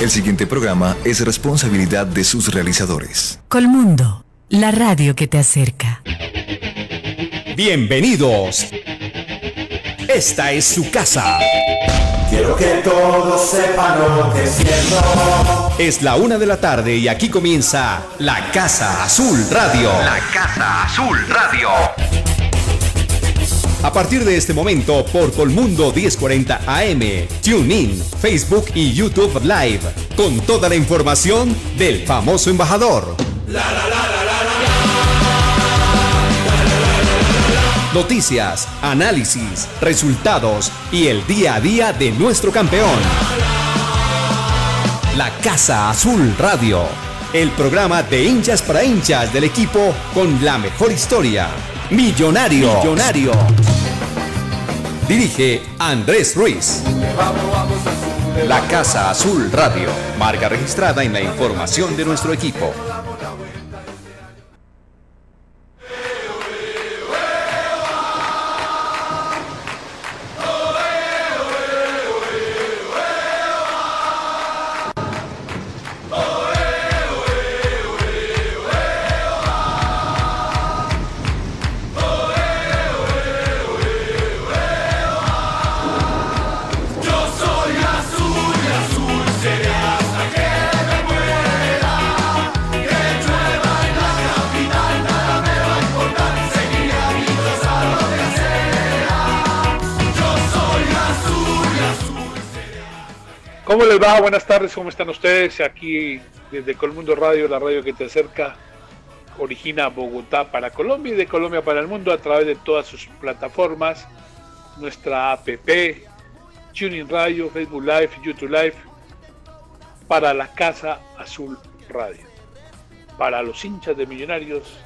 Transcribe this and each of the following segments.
El siguiente programa es responsabilidad de sus realizadores. Colmundo, la radio que te acerca. Bienvenidos. Esta es su casa. Quiero que todos sepan lo que siento. Es la una de la tarde y aquí comienza La Casa Azul Radio. La Casa Azul Radio. A partir de este momento por Colmundo 1040 AM, TuneIn, Facebook y YouTube Live, con toda la información del famoso embajador. Noticias, análisis, resultados y el día a día de nuestro campeón. La Casa Azul Radio, el programa de hinchas para hinchas del equipo con la mejor historia. Millonario. Millonario. Dirige Andrés Ruiz. La Casa Azul Radio, marca registrada en la información de nuestro equipo. Va? Buenas tardes, ¿cómo están ustedes? Aquí desde Colmundo Radio, la radio que te acerca, origina Bogotá para Colombia y de Colombia para el mundo a través de todas sus plataformas, nuestra app, Tuning Radio, Facebook Live, YouTube Live, para la Casa Azul Radio. Para los hinchas de Millonarios,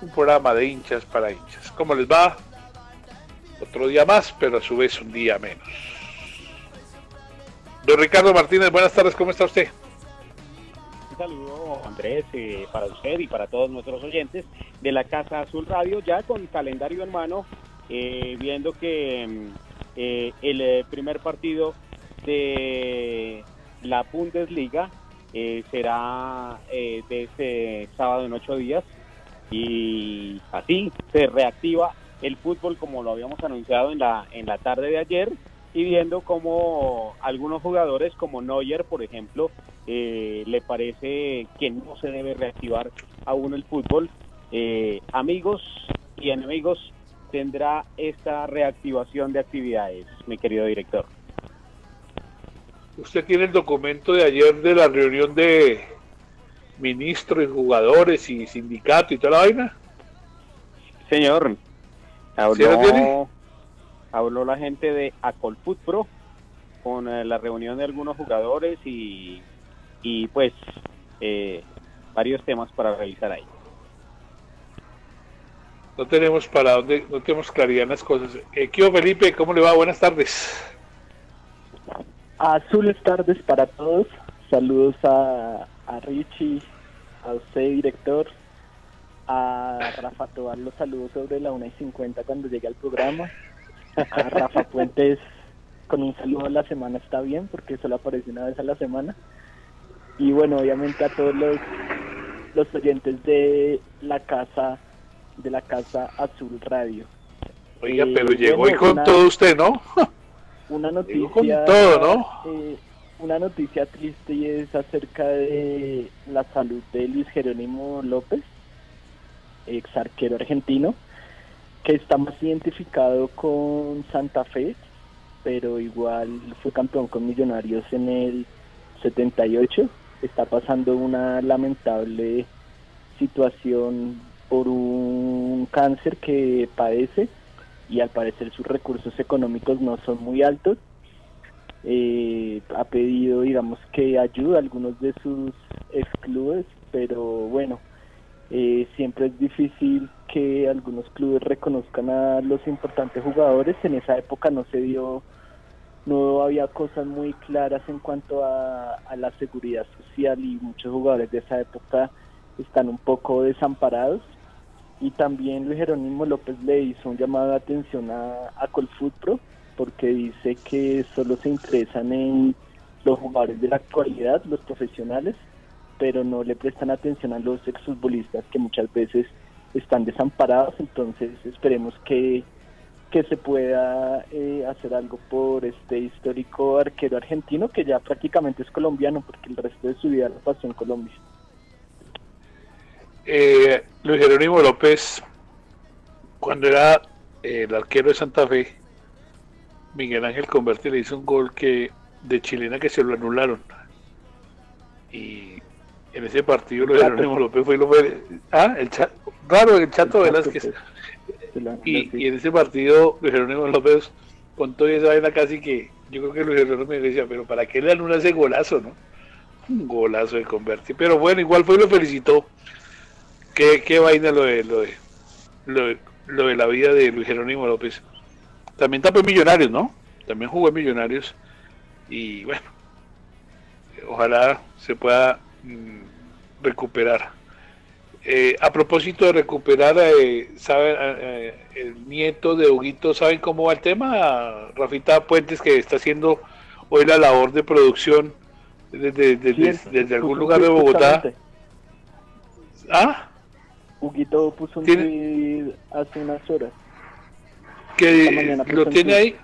un programa de hinchas para hinchas. ¿Cómo les va? Otro día más, pero a su vez un día menos. Don Ricardo Martínez, buenas tardes, ¿cómo está usted? Un saludo, Andrés, eh, para usted y para todos nuestros oyentes de la Casa Azul Radio, ya con calendario en mano, eh, viendo que mm, eh, el primer partido de la Bundesliga será de este sábado en ocho días y así se reactiva el fútbol como lo habíamos anunciado en la, en la tarde de ayer y viendo cómo algunos jugadores como Neuer, por ejemplo, eh, le parece que no se debe reactivar aún el fútbol. Eh, amigos y enemigos, tendrá esta reactivación de actividades, mi querido director. Usted tiene el documento de ayer de la reunión de ministros y jugadores y sindicato y toda la vaina. Señor, habló, habló la gente de Acolfoot Pro con eh, la reunión de algunos jugadores y, y pues eh, varios temas para revisar ahí. No tenemos para dónde, no tenemos claridad en las cosas. Eh, Kio Felipe, ¿cómo le va? Buenas tardes. Azules tardes para todos. Saludos a, a Richie, a usted, director. A Rafa Tobar los saludos sobre la 1 y 50 cuando llegue al programa. A Rafa Puentes con un saludo a la semana está bien porque solo aparece una vez a la semana. Y bueno, obviamente a todos los, los oyentes de la casa de la casa Azul Radio. Oiga, Eh, pero llegó bueno, y con una- todo usted, ¿no? una Llegó con noticia todo, ¿no? eh, una noticia triste y es acerca de la salud de Luis Jerónimo López ex arquero argentino que está más identificado con Santa Fe pero igual fue campeón con Millonarios en el 78 está pasando una lamentable situación por un cáncer que padece y al parecer sus recursos económicos no son muy altos. Eh, ha pedido, digamos, que ayuda a algunos de sus ex clubes, pero bueno, eh, siempre es difícil que algunos clubes reconozcan a los importantes jugadores. En esa época no se dio, no había cosas muy claras en cuanto a, a la seguridad social y muchos jugadores de esa época están un poco desamparados y también Luis Jerónimo López le hizo un llamado de atención a, a Colfoot Pro porque dice que solo se interesan en los jugadores de la actualidad, los profesionales, pero no le prestan atención a los exfutbolistas que muchas veces están desamparados, entonces esperemos que, que se pueda eh, hacer algo por este histórico arquero argentino que ya prácticamente es colombiano porque el resto de su vida lo pasó en Colombia. Eh, Luis Jerónimo López, cuando era eh, el arquero de Santa Fe, Miguel Ángel Converte le hizo un gol que de chilena que se lo anularon. Y en ese partido Luis Jerónimo López fue lo ah, el chat, raro el Chato Velázquez. Y, y, en ese partido Luis Jerónimo López contó esa vaina casi que yo creo que Luis Jerónimo me decía, pero ¿para qué le anula ese golazo, no? Un golazo de convertir. Pero bueno, igual fue y lo felicitó qué, qué vaina lo de, lo de, lo de, la vida de Luis Jerónimo López. También tapó Millonarios, ¿no? También jugó en Millonarios. Y bueno, ojalá se pueda mm, recuperar. Eh, a propósito de recuperar, eh, ¿saben, eh, el nieto de Huguito, ¿saben cómo va el tema? Rafita Puentes, que está haciendo hoy la labor de producción desde, desde algún lugar de Bogotá. ¿Ah? Huguito puso un tweet hace unas horas. Que lo tiene ahí.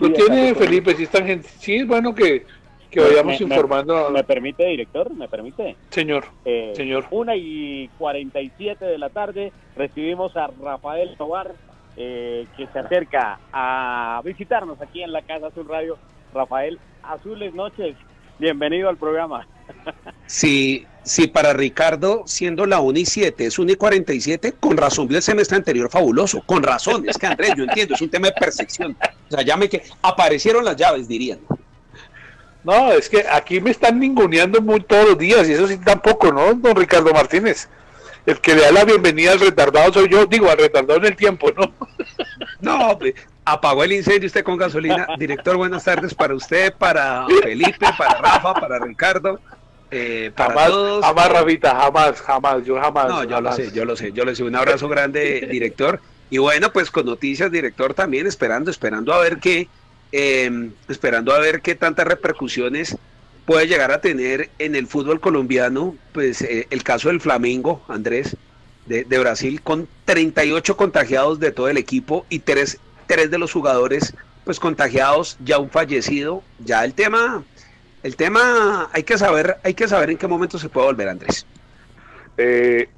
lo tiene Felipe, si están gente. Sí, es bueno que, que vayamos informando. Me, permite, director? ¿Me permite? Señor, eh, señor. Una y 47 de la tarde recibimos a Rafael Tobar, eh, que se acerca a visitarnos aquí en la Casa Azul Radio. Rafael, azules noches, bienvenido al programa. Sí, sí, para Ricardo, siendo la 1 y 7, es 1 y 47, con razón vio el semestre anterior fabuloso, con razón, es que Andrés, yo entiendo, es un tema de percepción. O sea, llame que aparecieron las llaves, dirían. No, es que aquí me están ninguneando muy todos los días, y eso sí tampoco, ¿no, don Ricardo Martínez? El que le da la bienvenida al retardado soy yo, digo, al retardado en el tiempo, ¿no? No, apagó el incendio usted con gasolina. Director, buenas tardes para usted, para Felipe, para Rafa, para Ricardo. Eh, para jamás, todos. jamás, Rafita, jamás, jamás, yo jamás. No, yo lo sé, yo lo sé, yo le sé. Un abrazo grande, director. Y bueno, pues con noticias, director, también esperando, esperando a ver qué, em, esperando a ver qué tantas repercusiones puede llegar a tener en el fútbol colombiano, pues eh, el caso del Flamengo, Andrés, de, Brasil, con 38 contagiados de todo el equipo y tres, tres de los jugadores, pues contagiados, ya un fallecido, ya el tema el tema hay que saber, hay que saber en qué momento se puede volver, Andrés. Eh,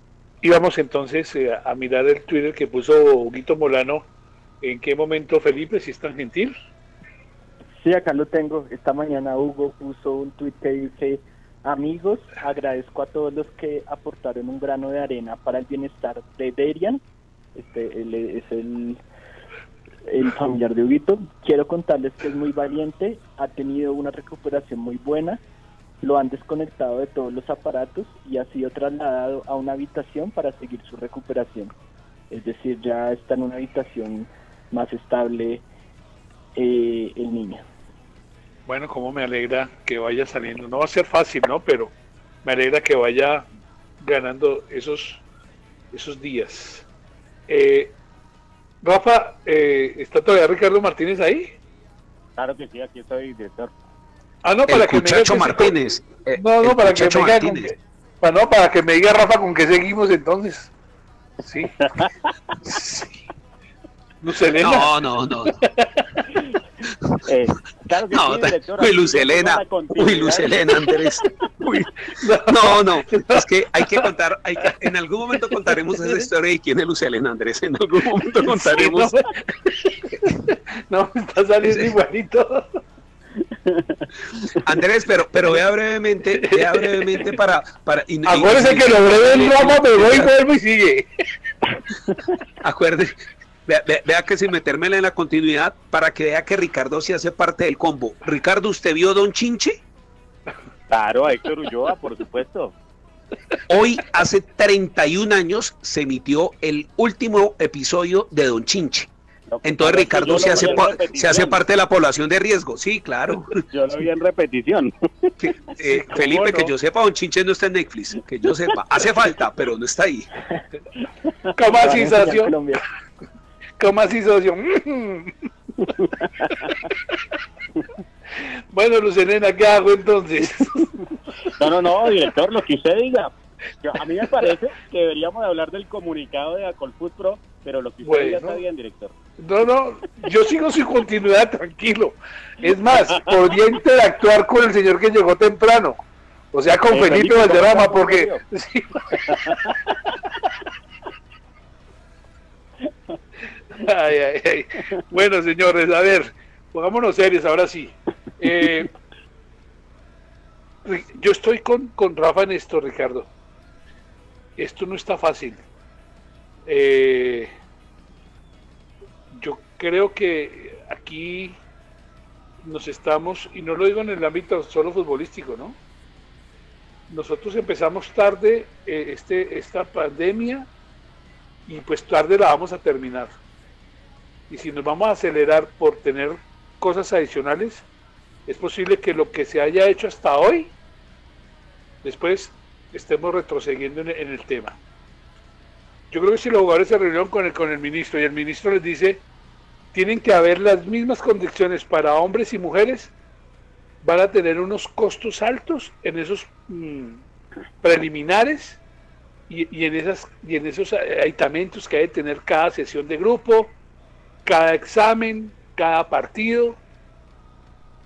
íbamos entonces eh, a mirar el Twitter que puso Huguito Molano. ¿En qué momento, Felipe, si es tan gentil? Sí, acá lo tengo. Esta mañana Hugo puso un tweet que dice, amigos, agradezco a todos los que aportaron un grano de arena para el bienestar de Derian. Este es el el familiar de Huguito. Quiero contarles que es muy valiente, ha tenido una recuperación muy buena, lo han desconectado de todos los aparatos y ha sido trasladado a una habitación para seguir su recuperación. Es decir, ya está en una habitación más estable eh, el niño. Bueno, como me alegra que vaya saliendo. No va a ser fácil, ¿no? Pero me alegra que vaya ganando esos, esos días. Eh, Rafa, eh, ¿está todavía Ricardo Martínez ahí? Claro que sí, aquí estoy, director. Ah, no, para el que muchacho Martínez. Eh, no, no, para que, me diga bueno, no, para que me diga Rafa con qué seguimos entonces. Sí. sí. No, no, no. Eh, claro que no, sí, uy, Luz Elena, uy, Luz Elena, Andrés. Uy, no, no, es que hay que contar, hay que, en algún momento contaremos esa historia de quién es Luz Elena, Andrés, en algún momento contaremos. Sí, no, no, está saliendo igualito. Andrés, pero, pero vea brevemente, vea brevemente para... para y, Acuérdese y, que lo breve en Roma me voy, vuelvo y sigue. Acuérdese, Vea, que sin metérmela en la continuidad, para que vea que Ricardo sí hace parte del combo. Ricardo, ¿usted vio Don Chinche? Claro, a Héctor Ulloa, por supuesto. Hoy, hace 31 años, se emitió el último episodio de Don Chinche. Entonces Ricardo se hace, se hace parte de la población de riesgo. Sí, claro. Yo lo vi en repetición. Eh, Felipe, que yo sepa, Don Chinche no está en Netflix. Que yo sepa. Hace falta, pero no está ahí. Como sensación. ¿Cómo así, socio? Bueno, Lucelena, ¿qué hago entonces? No, no, no, director, lo que usted diga. a mí me parece que deberíamos de hablar del comunicado de Acolfood Pro, pero lo que usted diga está bien, director. No, no, yo sigo sin continuidad, tranquilo. Es más, podría interactuar con el señor que llegó temprano. O sea, con eh, Felipe, Valderrama, porque... Bueno, señores, a ver, pongámonos serios, ahora sí. Eh, yo estoy con, con Rafa en esto, Ricardo. Esto no está fácil. Eh, yo creo que aquí nos estamos, y no lo digo en el ámbito solo futbolístico, ¿no? Nosotros empezamos tarde eh, este, esta pandemia y pues tarde la vamos a terminar. Y si nos vamos a acelerar por tener cosas adicionales, es posible que lo que se haya hecho hasta hoy, después estemos retrocediendo en, el tema. Yo creo que si los jugadores se reunieron con el, con el ministro y el ministro les dice, tienen que haber las mismas condiciones para hombres y mujeres, van a tener unos costos altos en esos mm, preliminares y, en esas, y en esos aitamentos que hay que tener cada sesión de grupo, cada examen, cada partido.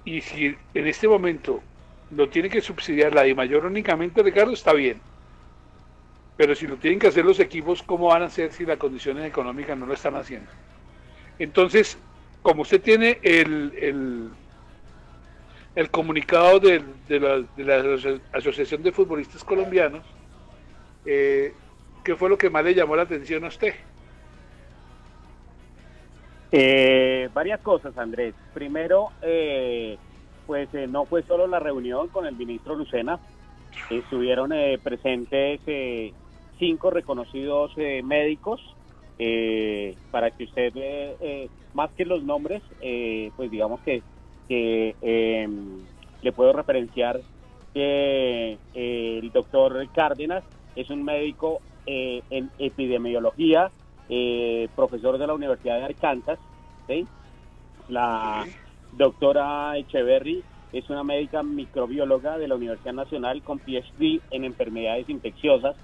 Y si en este momento lo tiene que subsidiar la de mayor únicamente, Ricardo, está bien. Pero si lo tienen que hacer los equipos, ¿cómo van a hacer si las condiciones económicas no lo están haciendo? Entonces, como usted tiene el, el, comunicado de, la, Asociación de Futbolistas Colombianos, eh, ¿qué fue lo que más le llamó la atención a usted? Eh, varias cosas, Andrés. Primero, eh, pues eh, no fue solo la reunión con el ministro Lucena, estuvieron eh, presentes eh, cinco reconocidos médicos, para que usted, más que los nombres, pues digamos que, em, le puedo referenciar que el doctor Cárdenas es un médico en epidemiología, profesor de la Universidad de Arkansas, ¿sí? La Doctora Echeverry es una médica microbióloga de la Universidad Nacional con PhD en enfermedades infecciosas.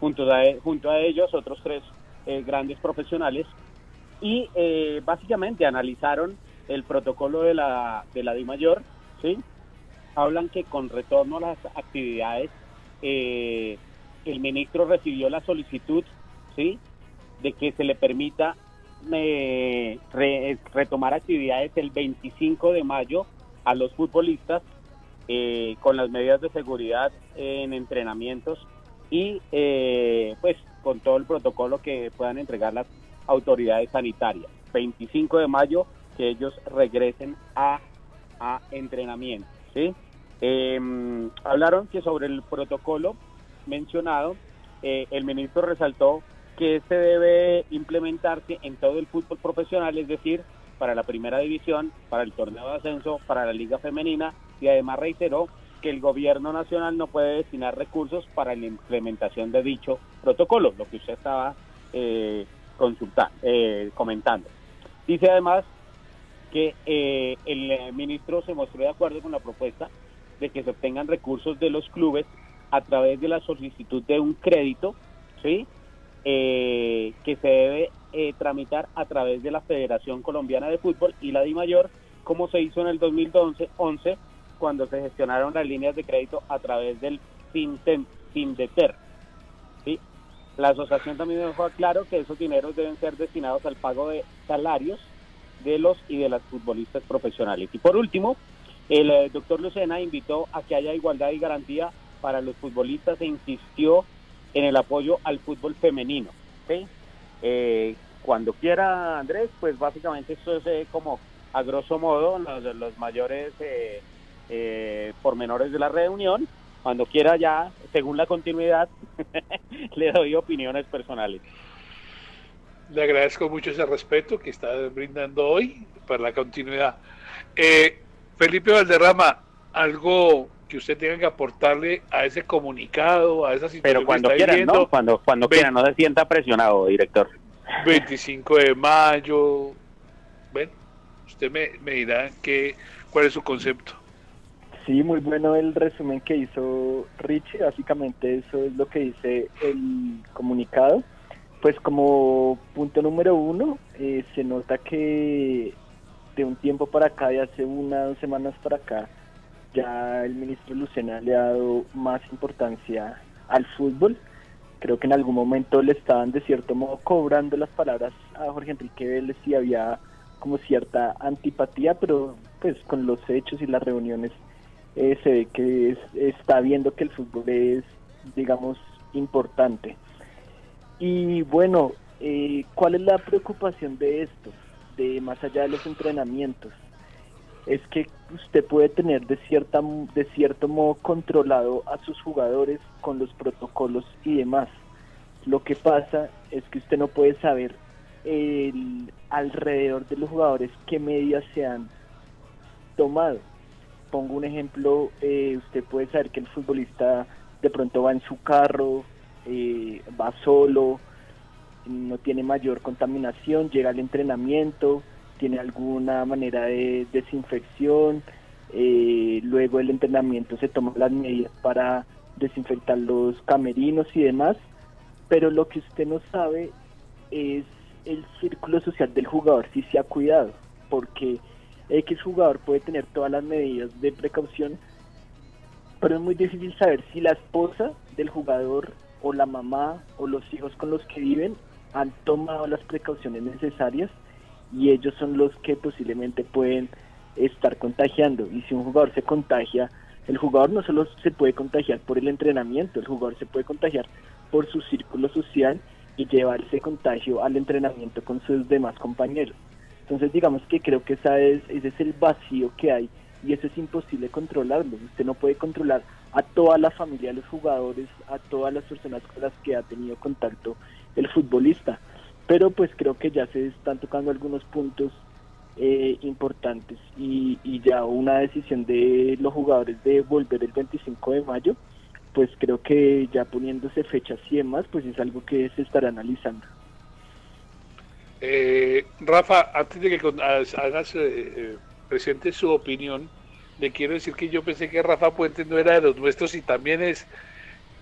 Junto, a, junto a ellos, otros tres eh, grandes profesionales. Y eh, básicamente analizaron el protocolo de la, de la DIMAYOR. ¿sí? Hablan que con retorno a las actividades, eh, el ministro recibió la solicitud ¿sí? De que se le permita eh, retomar actividades el 25 de mayo a los futbolistas eh, con las medidas de seguridad en entrenamientos y eh, pues con todo el protocolo que puedan entregar las autoridades sanitarias. 25 de mayo que ellos regresen a, a entrenamiento. ¿sí? Em, hablaron que sobre el protocolo mencionado, eh, el ministro resaltó que este debe implementarse en todo el fútbol profesional, es decir, para la primera división, para el torneo de ascenso, para la liga femenina y además reiteró que el gobierno nacional no puede destinar recursos para la implementación de dicho protocolo, lo que usted estaba eh, consultando, eh, comentando. Dice además que eh, el ministro se mostró de acuerdo con la propuesta de que se obtengan recursos de los clubes a través de la solicitud de un crédito, ¿sí? Eh, que se debe eh, tramitar a través de la Federación Colombiana de Fútbol y la DIMAYOR, como se hizo en el 2011 11, cuando se gestionaron las líneas de crédito a través del FINDETER. ¿sí? La asociación también dejó claro que esos dineros deben ser destinados al pago de salarios de los y de las futbolistas profesionales. Y por último, el eh, doctor Lucena invitó a que haya igualdad y garantía para los futbolistas e insistió en el apoyo al fútbol femenino. Eh, cuando quiera, Andrés, pues básicamente esto es eh, como a grosso modo los, mayores eh, pormenores de la reunión. Cuando quiera ya, según la continuidad, le doy opiniones personales. Le agradezco mucho ese respeto que está brindando hoy para la continuidad. Felipe Valderrama, algo que usted tenga que aportarle a ese comunicado, a esa situación. Pero cuando quiera, ¿no? Cuando, cuando quiera, no se sienta presionado, director. 25 de mayo. Bueno, usted me, me dirá que ¿Cuál es su concepto? Sí, muy bueno el resumen que hizo Richie. Básicamente eso es lo que dice el comunicado. Pues como punto número uno, eh, se nota que de un tiempo para acá, de hace una o dos semanas para acá, ya el ministro Lucena le ha dado más importancia al fútbol. Creo que en algún momento le estaban de cierto modo cobrando las palabras a Jorge Enrique Vélez y había como cierta antipatía, pero pues con los hechos y las reuniones eh, se ve que está viendo que el fútbol es, digamos, importante. Y bueno, eh, ¿cuál es la preocupación de esto? De más allá de los entrenamientos, es que usted puede tener de cierta de cierto modo controlado a sus jugadores con los protocolos y demás. Lo que pasa es que usted no puede saber el, alrededor de los jugadores qué medidas se han tomado pongo un ejemplo, eh, usted puede saber que el futbolista de pronto va en su carro, eh, va solo, no tiene mayor contaminación, llega al entrenamiento, tiene alguna manera de desinfección, eh, luego el entrenamiento se toma las medidas para desinfectar los camerinos y demás, pero lo que usted no sabe es el círculo social del jugador, si se ha cuidado, porque X jugador puede tener todas las medidas de precaución, pero es muy difícil saber si la esposa del jugador o la mamá o los hijos con los que viven han tomado las precauciones necesarias y ellos son los que posiblemente pueden estar contagiando. Y si un jugador se contagia, el jugador no solo se puede contagiar por el entrenamiento, el jugador se puede contagiar por su círculo social y llevar ese contagio al entrenamiento con sus demás compañeros. Entonces digamos que creo que esa es, ese es el vacío que hay y eso es imposible controlarlo. Usted no puede controlar a toda la familia de los jugadores, a todas las personas con las que ha tenido contacto el futbolista. Pero pues creo que ya se están tocando algunos puntos eh, importantes y, ya una decisión de los jugadores de volver el 25 de mayo, pues creo que ya poniéndose fechas y demás, pues es algo que se estará analizando. Eh, Rafa, antes de que hagas eh, eh, presente su opinión, le quiero decir que yo pensé que Rafa Puente no era de los nuestros y también es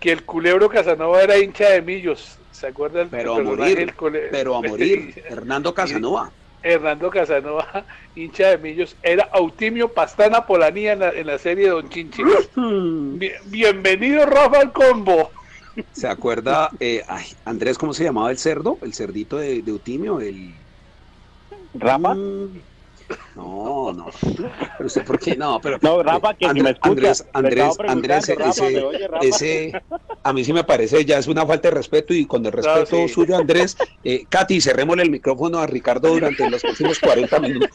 que el culebro Casanova era hincha de Millos. ¿Se acuerdan? Pero a morir, pero a morir. Hernando Casanova. Hernando Casanova, hincha de Millos, era Autimio Pastana Polanía en la, serie Don Chinchi. bienvenido Rafa al combo. ¿Se acuerda, eh, Andrés, cómo se llamaba el cerdo? El cerdito de, de Utimio, el... ¿Rama? Mm. Pero usted, ¿por qué? No, pero. No, Rafa, que si me escucha, Andrés, Andrés, ese, ese, a mí sí me parece, ya es una falta de respeto y con el respeto suyo, Andrés. Eh, Katy, cerrémosle el micrófono a Ricardo durante los próximos 40 minutos.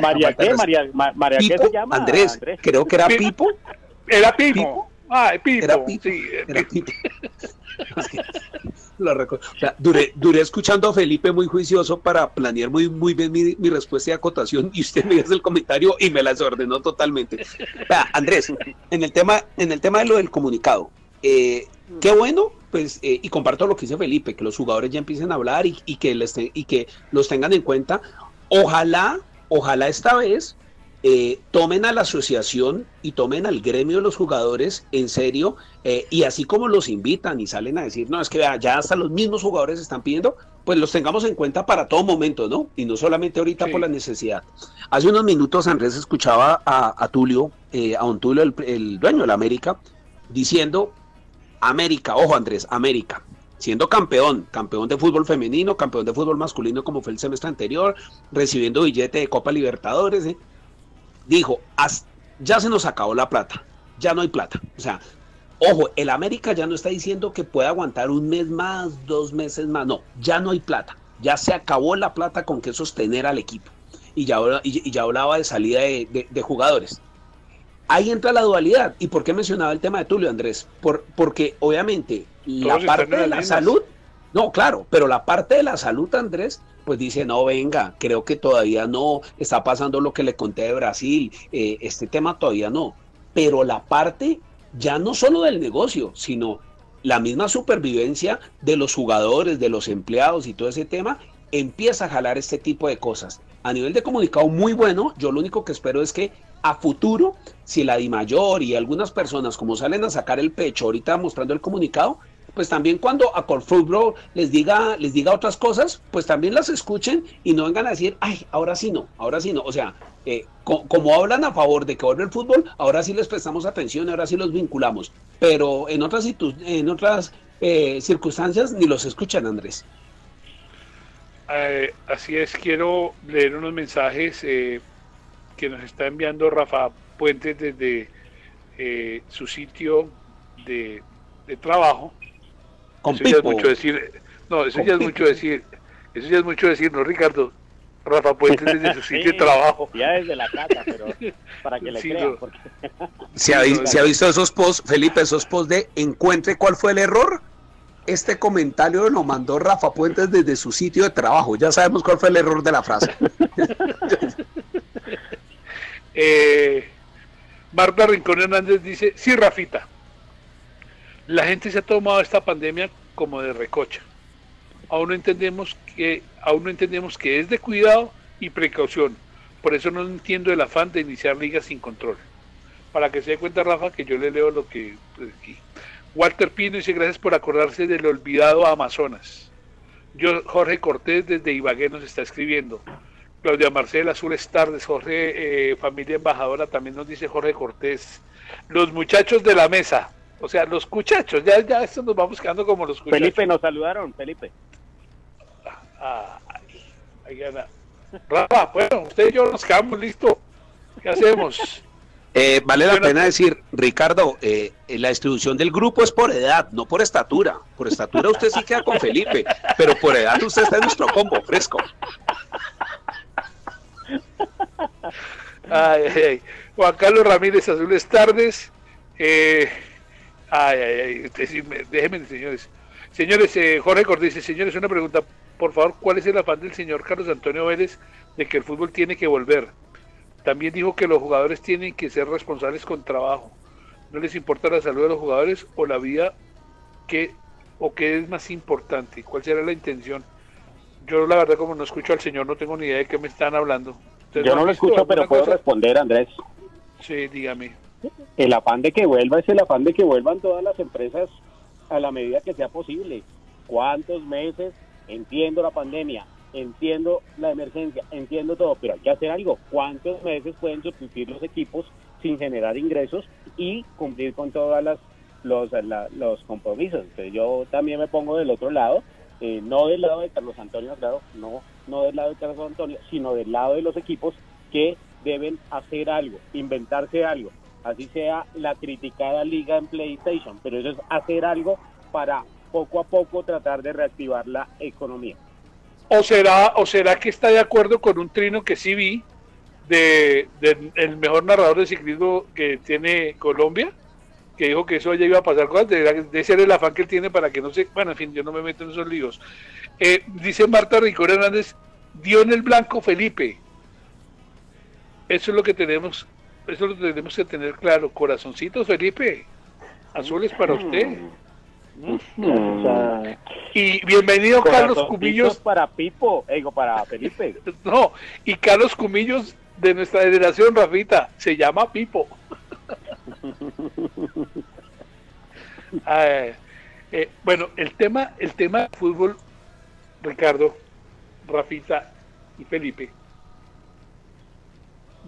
María, ¿qué? María, María, ¿qué se llama? Andrés, creo que era Pipo. Era Pipo. Ah, Pipo. Era Pipo. Sí, era Pipo. o sea, duré, duré, escuchando a Felipe muy juicioso para planear muy, muy bien mi, mi respuesta y acotación y usted me hizo el comentario y me la desordenó totalmente. Vea, Andrés, en el tema, en el tema de lo del comunicado, eh, qué bueno, pues, eh, y comparto lo que dice Felipe, que los jugadores ya empiecen a hablar y, y que, les y que los tengan en cuenta. Ojalá, ojalá esta vez eh, tomen a la asociación y tomen al gremio de los jugadores en serio eh, y así como los invitan y salen a decir, no, es que vea, ya hasta los mismos jugadores están pidiendo, pues los tengamos en cuenta para todo momento, ¿no? Y no solamente ahorita Sí. por la necesidad. Hace unos minutos Andrés escuchaba a, a Tulio, eh, a don Tulio, el, el dueño de la América, diciendo, América, ojo Andrés, América, siendo campeón, campeón de fútbol femenino, campeón de fútbol masculino como fue el semestre anterior, recibiendo billete de Copa Libertadores, ¿eh? Dijo, "As- ya se nos acabó la plata, ya no hay plata. O sea, ojo, el América ya no está diciendo que pueda aguantar un mes más, dos meses más, no, ya no hay plata, ya se acabó la plata con que sostener al equipo. Y ya, y, y ya hablaba de salida de, de- de jugadores. Ahí entra la dualidad. ¿Y por qué mencionaba el tema de Tulio, Andrés? Por, porque obviamente la parte de la salud, no, claro, pero la parte de la salud, Andrés, pues dice, no, venga, creo que todavía no está pasando lo que le conté de Brasil, eh, este tema todavía no. Pero la parte ya no solo del negocio, sino la misma supervivencia de los jugadores, de los empleados y todo ese tema, empieza a jalar este tipo de cosas. A nivel de comunicado muy bueno, yo lo único que espero es que a futuro, si la DIMAYOR y algunas personas como salen a sacar el pecho ahorita mostrando el comunicado, pues también cuando a Colfutbol les diga, les diga otras cosas, pues también las escuchen y no vengan a decir, ay, ahora sí no, ahora sí no. O sea, eh, como hablan a favor de que vuelva el fútbol, ahora sí les prestamos atención, ahora sí los vinculamos. Pero en otras, en otras eh, circunstancias ni los escuchan, Andrés. Eh, así es, quiero leer unos mensajes que nos está enviando Rafa Puentes desde su sitio de, trabajo. Con eso ya es mucho decir. No, eso ya es mucho decir. Eso ya es mucho decir, ¿no, Ricardo? Rafa Puentes desde su sitio de trabajo. Ya desde la casa, pero para que le crean. ¿Se, ha, visto esos posts, Felipe, esos posts de encuentre cuál fue el error? Este comentario lo mandó Rafa Puentes desde su sitio de trabajo. Ya sabemos cuál fue el error de la frase. eh, Marta Rincón Hernández dice, sí, Rafita, la gente se ha tomado esta pandemia como de recocha aún no entendemos que aún no entendemos que es de cuidado y precaución. Por eso no entiendo el afán de iniciar ligas sin control. Para que se dé cuenta Rafa que yo le leo lo que pues. Walter Pino dice gracias por acordarse del olvidado Amazonas. Yo, Jorge Cortés desde Ibagué nos está escribiendo. Claudia Marcela, Azules Tardes, Jorge, eh, familia embajadora, también nos dice Jorge Cortés. Los muchachos de la mesa, o sea, los muchachos, ya, ya esto nos vamos quedando como los muchachos. Felipe, nos saludaron, Felipe. Ay, gana. Rafa, bueno, usted y yo nos quedamos listos. ¿Qué hacemos? Eh, vale la pena decir, Ricardo, eh, la distribución del grupo es por edad, no por estatura. Por estatura usted sí queda con Felipe, pero por edad usted está en nuestro combo, fresco. Ay, ay, Juan Carlos Ramírez, azules tardes. Eh, ay, ay, ay, déjenme, señores. Señores, eh, Jorge Cortés señores, una pregunta por favor, ¿cuál es el afán del señor Carlos Antonio Vélez de que el fútbol tiene que volver? También dijo que los jugadores tienen que ser responsables con trabajo. ¿No les importa la salud de los jugadores o la vida que o qué es más importante? ¿Cuál será la intención? Yo la verdad como no escucho al señor no tengo ni idea de qué me están hablando. Yo no lo escucho, pero puedo responder, Andrés. Sí, dígame. El afán de que vuelva es el afán de que vuelvan todas las empresas a la medida que sea posible. ¿Cuántos meses entiendo la pandemia, entiendo la emergencia, entiendo todo, pero hay que hacer algo. ¿Cuántos meses pueden subsistir los equipos sin generar ingresos y cumplir con todas las los, los compromisos? Entonces yo también me pongo del otro lado, eh, no del lado de Carlos Antonio, claro, no, no del lado de Carlos Antonio, sino del lado de los equipos que deben hacer algo, inventarse algo, así sea la criticada liga en PlayStation, pero eso es hacer algo para poco a poco tratar de reactivar la economía. ¿O será, o será que está de acuerdo con un trino que sí vi de, el mejor narrador de ciclismo que tiene Colombia? que dijo que eso ya iba a pasar cosas, de, de ser el afán que él tiene para que no se, bueno, en fin, yo no me meto en esos líos. Eh, dice Marta Rincón Hernández, dio en el blanco Felipe. Eso es lo que tenemos, eso lo tenemos que tener claro. Corazoncitos, Felipe, azules para usted. Mm. Y bienvenido Carlos Cumillos. Para Pipo, digo, para Felipe. No, y Carlos Cumillos de nuestra generación, Rafita, se llama Pipo. Eh, bueno, el tema, el tema de fútbol, Ricardo, Rafita y Felipe.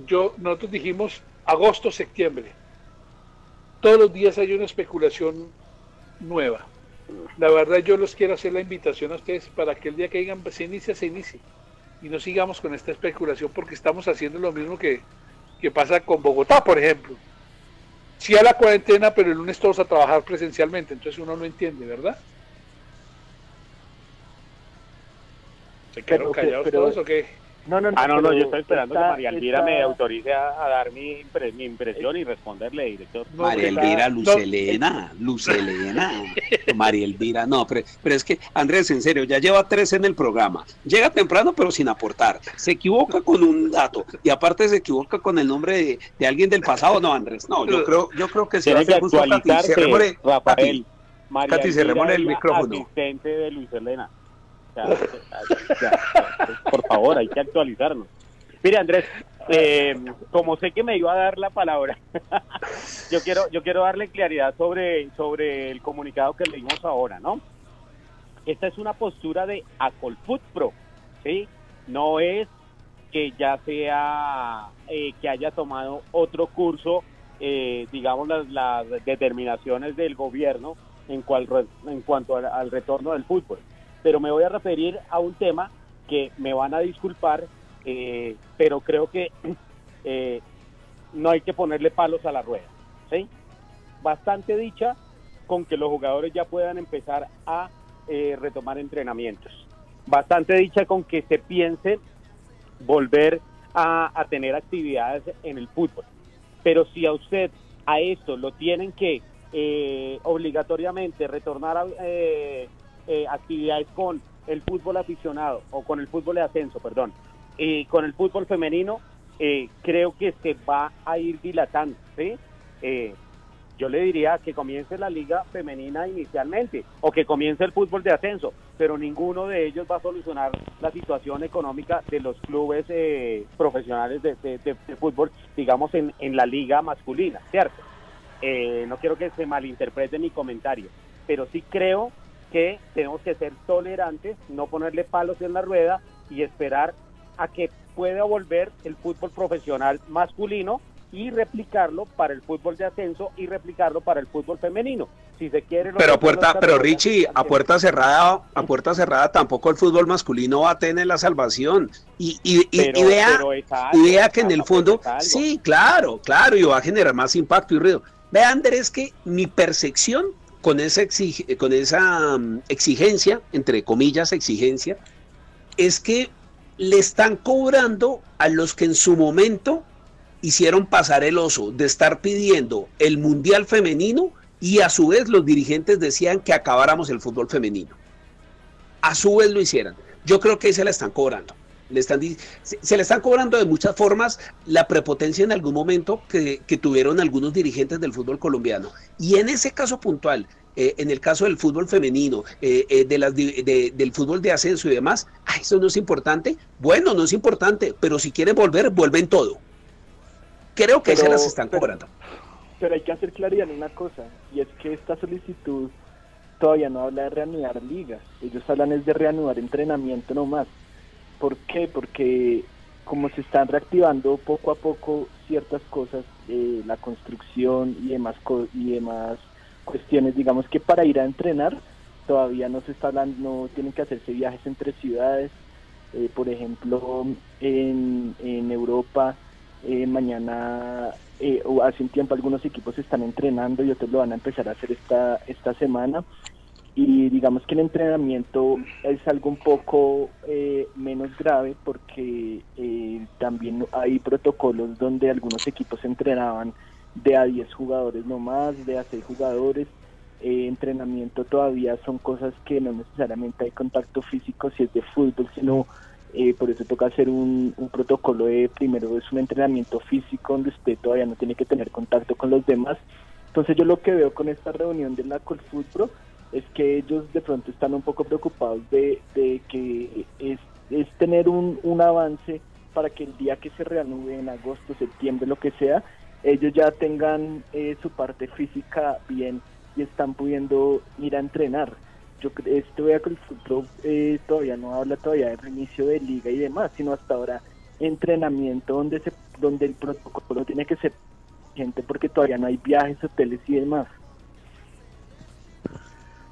Yo, nosotros dijimos agosto, septiembre. Todos los días hay una especulación nueva. La verdad yo los quiero hacer la invitación a ustedes para que el día que digan pues, se inicia, se inicie. Y no sigamos con esta especulación porque estamos haciendo lo mismo que, que pasa con Bogotá, por ejemplo. si a la cuarentena, pero el lunes todos a trabajar presencialmente, entonces uno no entiende, ¿verdad? ¿Se quedaron callados todos o qué? No, no, no. Ah, no, no, yo estoy esperando que María Elvira me autorice a, dar mi, mi, impresión y responderle, director. María Elvira, Lucelena, Lucelena. María Elvira, no, pero, pero, es que, Andrés, en serio, ya lleva tres en el programa. Llega temprano, pero sin aportar. Se equivoca con un dato y aparte se equivoca con el nombre de, alguien del pasado. No, Andrés, no, yo creo, yo creo que se va a hacer justo Rafael, María Katy, el micrófono. asistente de Lucelena. Por favor, hay que actualizarnos. Mire, Andrés, eh, como sé que me iba a dar la palabra, yo quiero yo quiero darle claridad sobre, sobre el comunicado que leímos ahora, ¿no? Esta es una postura de Acolfoot Pro, ¿sí? No es que ya sea eh, que haya tomado otro curso, eh, digamos, las, las, determinaciones del gobierno en, cual, en cuanto al, al retorno del fútbol. Pero me voy a referir a un tema que me van a disculpar, eh, pero creo que eh, no hay que ponerle palos a la rueda. ¿sí? Bastante dicha con que los jugadores ya puedan empezar a eh, retomar entrenamientos. Bastante dicha con que se piense volver a, tener actividades en el fútbol. Pero si a usted a esto lo tienen que obligatoriamente retornar a eh, actividades con el fútbol aficionado o con el fútbol de ascenso, perdón, y con el fútbol femenino, eh, creo que se va a ir dilatando. ¿sí? Eh, yo le diría que comience la liga femenina inicialmente o que comience el fútbol de ascenso, pero ninguno de ellos va a solucionar la situación económica de los clubes eh, profesionales de, de, de, fútbol, digamos, en, en, la liga masculina, ¿cierto? Eh, no quiero que se malinterprete mi comentario, pero sí creo que tenemos que ser tolerantes, no ponerle palos en la rueda y esperar a que pueda volver el fútbol profesional masculino y replicarlo para el fútbol de ascenso y replicarlo para el fútbol femenino. Si se quiere Pero a puerta pero Richie, a puerta cerrada, a puerta cerrada tampoco el fútbol masculino va a tener la salvación. Y, y, pero, y vea, algo, y vea que en el fondo, sí, claro, claro, y va a generar más impacto y ruido. Vea Andrés que mi percepción con esa, con esa um, exigencia, entre comillas exigencia, es que le están cobrando a los que en su momento hicieron pasar el oso de estar pidiendo el Mundial femenino y a su vez los dirigentes decían que acabáramos el fútbol femenino. A su vez lo hicieran. Yo creo que ahí se la están cobrando. Le están, se, se, le están cobrando de muchas formas la prepotencia en algún momento que, que tuvieron algunos dirigentes del fútbol colombiano. Y en ese caso puntual, eh, en el caso del fútbol femenino, eh, eh, de las, de, de, del fútbol de ascenso y demás, ah, eso no es importante. Bueno, no es importante, pero si quieren volver, vuelven todo. Creo que pero, se las están pero, cobrando. Pero hay que hacer claridad en una cosa, y es que esta solicitud todavía no habla de reanudar ligas, ellos hablan es de reanudar entrenamiento nomás. ¿Por qué? Porque como se están reactivando poco a poco ciertas cosas, eh, la construcción y demás, y demás cuestiones, digamos que para ir a entrenar todavía no se está hablando, no tienen que hacerse viajes entre ciudades, eh, por ejemplo en, Europa eh, mañana o hace un tiempo algunos equipos están entrenando y otros lo van a empezar a hacer esta, esta semana y digamos que el entrenamiento es algo un poco eh, menos grave porque eh, también hay protocolos donde algunos equipos entrenaban de a 10 jugadores no más, de a 6 jugadores. Eh, entrenamiento todavía son cosas que no necesariamente hay contacto físico si es de fútbol, sino eh, por eso toca hacer un, protocolo de primero es un entrenamiento físico donde usted todavía no tiene que tener contacto con los demás. Entonces yo lo que veo con esta reunión de la Colfoot Pro es que ellos de pronto están un poco preocupados de, de que es, es tener un, un avance para que el día que se reanude en agosto, septiembre, lo que sea, ellos ya tengan eh, su parte física bien y están pudiendo ir a entrenar. Yo esto vea que el fútbol eh, todavía no habla todavía de reinicio de liga y demás, sino hasta ahora entrenamiento donde se donde el protocolo tiene que ser gente porque todavía no hay viajes, hoteles y demás.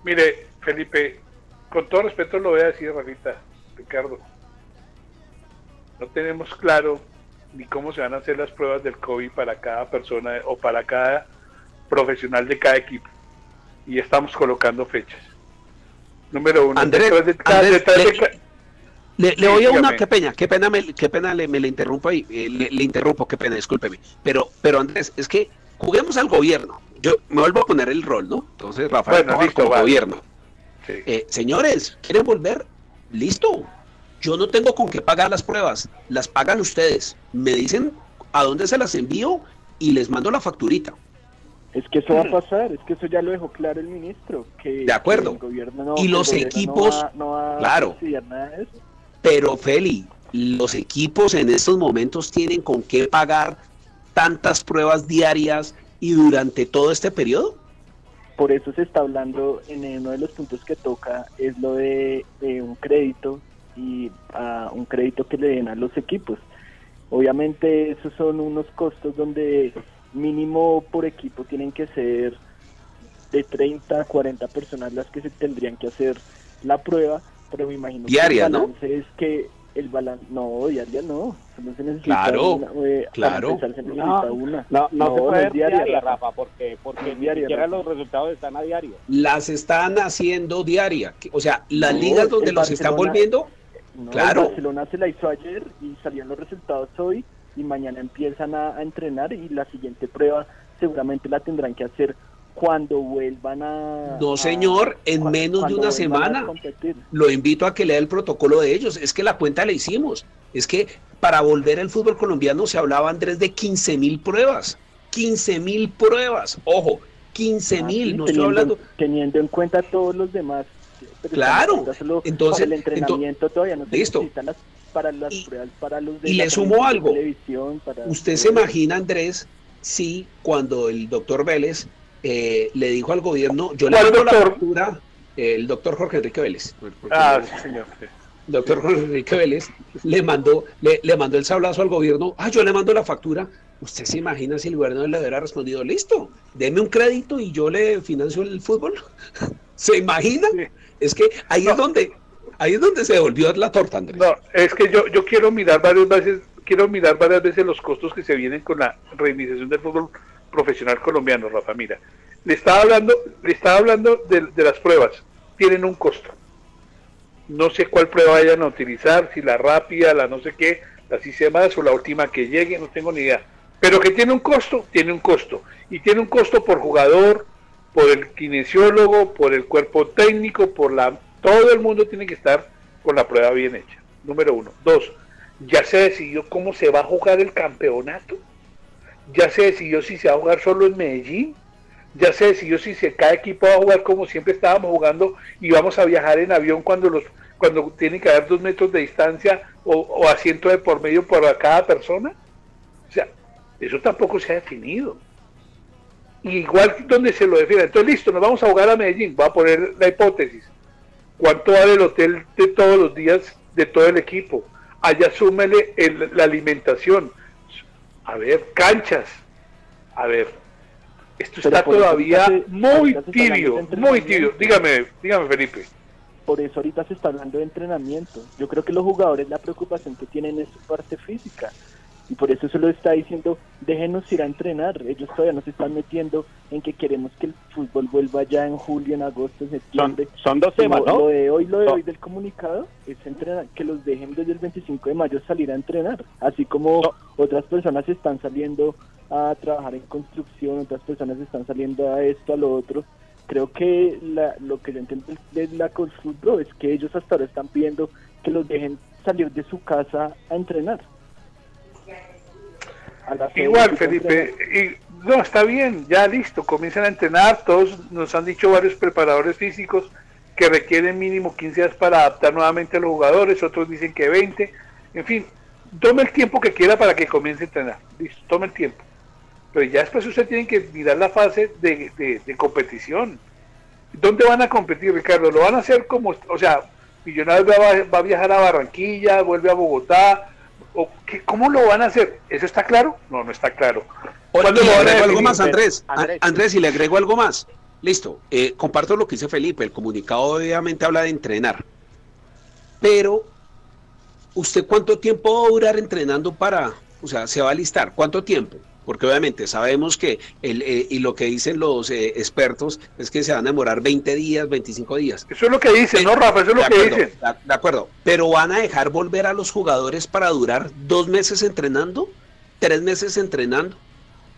Mire, Felipe, con todo respeto lo voy a decir, Rafita, Ricardo. No tenemos claro ni cómo se van a hacer las pruebas del COVID para cada persona o para cada profesional de cada equipo. Y estamos colocando fechas. Número uno. Andrés, de, Andrés le, de, le, a una, qué pena, qué pena, me, qué pena le, me le interrumpo ahí, eh, le, le, interrumpo, qué pena, discúlpeme. Pero, pero Andrés, es que juguemos al gobierno. Yo me vuelvo a poner el rol, ¿no? Entonces, Rafael, bueno, listo, como gobierno. Sí. Eh, señores, ¿quieren volver? Listo. Yo no tengo con qué pagar las pruebas, las pagan ustedes. Me dicen a dónde se las envío y les mando la facturita. Es que eso va a pasar, es que eso ya lo dejó claro el ministro. Que, de acuerdo. que el gobierno no- y el los gobierno equipos, no va- no va claro. subsidiar nada de eso. Pero Feli, los equipos en estos momentos tienen con qué pagar tantas pruebas diarias y durante todo este periodo. Por eso se está hablando en uno de los puntos que toca es lo de, de un crédito y ah, un crédito que le den a los equipos. Obviamente esos son unos costos donde mínimo por equipo tienen que ser de 30 a 40 personas las que se tendrían que hacer la prueba, pero me imagino Diaria, que el ¿no? es que el balance, no, diaria no, solo se necesita Claro, una, eh, claro. empezar se necesita No, una. No, no, se puede es ver diaria, Rafa. Rafa, porque, porque diaria, ni siquiera Rafa. los resultados están a diario. Las están haciendo diaria. que- O sea, las No, ligas donde los están volviendo, No, Claro. el Barcelona se la hizo ayer y salieron los resultados hoy y mañana empiezan a, a entrenar y la siguiente prueba seguramente la tendrán que hacer cuando vuelvan a... No, a- señor, en menos de una semana. lo invito a que lea el protocolo de ellos. Es que la cuenta la hicimos. Es que para volver al fútbol colombiano se hablaba, Andrés, de 15 mil pruebas. 15 mil pruebas. Ojo, 15 Ah, mil. sí, no estoy hablando. teniendo en cuenta todos los demás. pero Claro, solo entonces- el entrenamiento todavía no se listo. necesitan las, para las Y- pruebas, para los de y le sumo algo. televisión, para ¿Usted se imagina, Andrés, si cuando el doctor Vélez eh, le dijo al gobierno, yo le ¿Cuál mando la factura, el doctor Jorge Enrique Vélez. Ah, sí, señor. sí. doctor Jorge Enrique Vélez le mandó, le, le mandó el sablazo al gobierno, ah, yo le mando la factura. ¿Usted se imagina si el gobierno le hubiera respondido, listo, deme un crédito y yo le financio el fútbol? ¿Se imagina? Sí. Es que ahí No. es donde, ahí es donde se volvió la torta, Andrés. No, es que yo, yo quiero mirar varias veces, quiero mirar varias veces los costos que se vienen con la reiniciación del fútbol profesional colombiano, Rafa. Mira, le estaba hablando, le estaba hablando de, de las pruebas, tienen un costo. No sé cuál prueba vayan a utilizar, si la rápida, la no sé qué, la más o la última que llegue, no tengo ni idea. Pero que tiene un costo, tiene un costo. Y tiene un costo por jugador, por el kinesiólogo, por el cuerpo técnico, por la... Todo el mundo tiene que estar con la prueba bien hecha. Número uno. Dos, ya se decidió cómo se va a jugar el campeonato. Ya se decidió si se va a jugar solo en Medellín. Ya se decidió si se, cada equipo va a jugar como siempre estábamos jugando y vamos a viajar en avión cuando los cuando tiene que haber dos metros de distancia o, o asiento de por medio para cada persona. O sea, eso tampoco se ha definido. Igual donde se lo define. Entonces, listo, nos vamos a jugar a Medellín. Voy a poner la hipótesis. ¿Cuánto vale el hotel de todos los días de todo el equipo? Allá súmele el- la alimentación. A ver, canchas. A ver, esto Pero está todavía se- muy tibio, muy tibio. Dígame, dígame Felipe. por eso ahorita se está hablando de entrenamiento. Yo creo que los jugadores la preocupación que tienen es su parte física. Y por eso se lo está diciendo, déjenos ir a entrenar. Ellos todavía no se están metiendo en que queremos que el fútbol vuelva ya en julio, en agosto, en septiembre. son dos Lo, temas, lo ¿no? de hoy, lo de No. hoy del comunicado es entrenar, que los dejen desde el 25 de mayo salir a entrenar. Así como No. otras personas están saliendo a trabajar en construcción, otras personas están saliendo a esto, a lo otro. Creo que la- lo que yo entiendo de la Colfutro es que ellos hasta ahora están pidiendo que los dejen salir de su casa a entrenar. A las seis Igual, Felipe, y, no, está bien, ya listo, comiencen a entrenar, todos nos han dicho varios preparadores físicos que requieren mínimo 15 días para adaptar nuevamente a los jugadores, otros dicen que 20, en fin, tome el tiempo que quiera para que comience a entrenar, listo, tome el tiempo. Pero ya después usted tiene que mirar la fase de, de- de competición. ¿Dónde van a competir, Ricardo? ¿Lo van a hacer como, o sea, Millonarios va, va a viajar a Barranquilla, vuelve a Bogotá? ¿O qué, ¿Cómo lo van a hacer? ¿Eso está claro? No, no está claro. Ahora, ¿Cuándo y lo le van a agrego algo más, Andrés. Andrés. Andrés, y le agrego algo más. Listo. eh, comparto lo que dice Felipe. El comunicado obviamente habla de entrenar. Pero, ¿usted cuánto tiempo va a durar entrenando para, o sea, se va a alistar? ¿Cuánto tiempo? Porque obviamente sabemos que, el, eh, y lo que dicen los eh, expertos es que se van a demorar 20 días, 25 días. Eso es lo que dicen, ¿no, Rafa? Eso es lo de que acuerdo, dicen. de- de acuerdo. Pero van a dejar volver a los jugadores para durar dos meses entrenando, tres meses entrenando.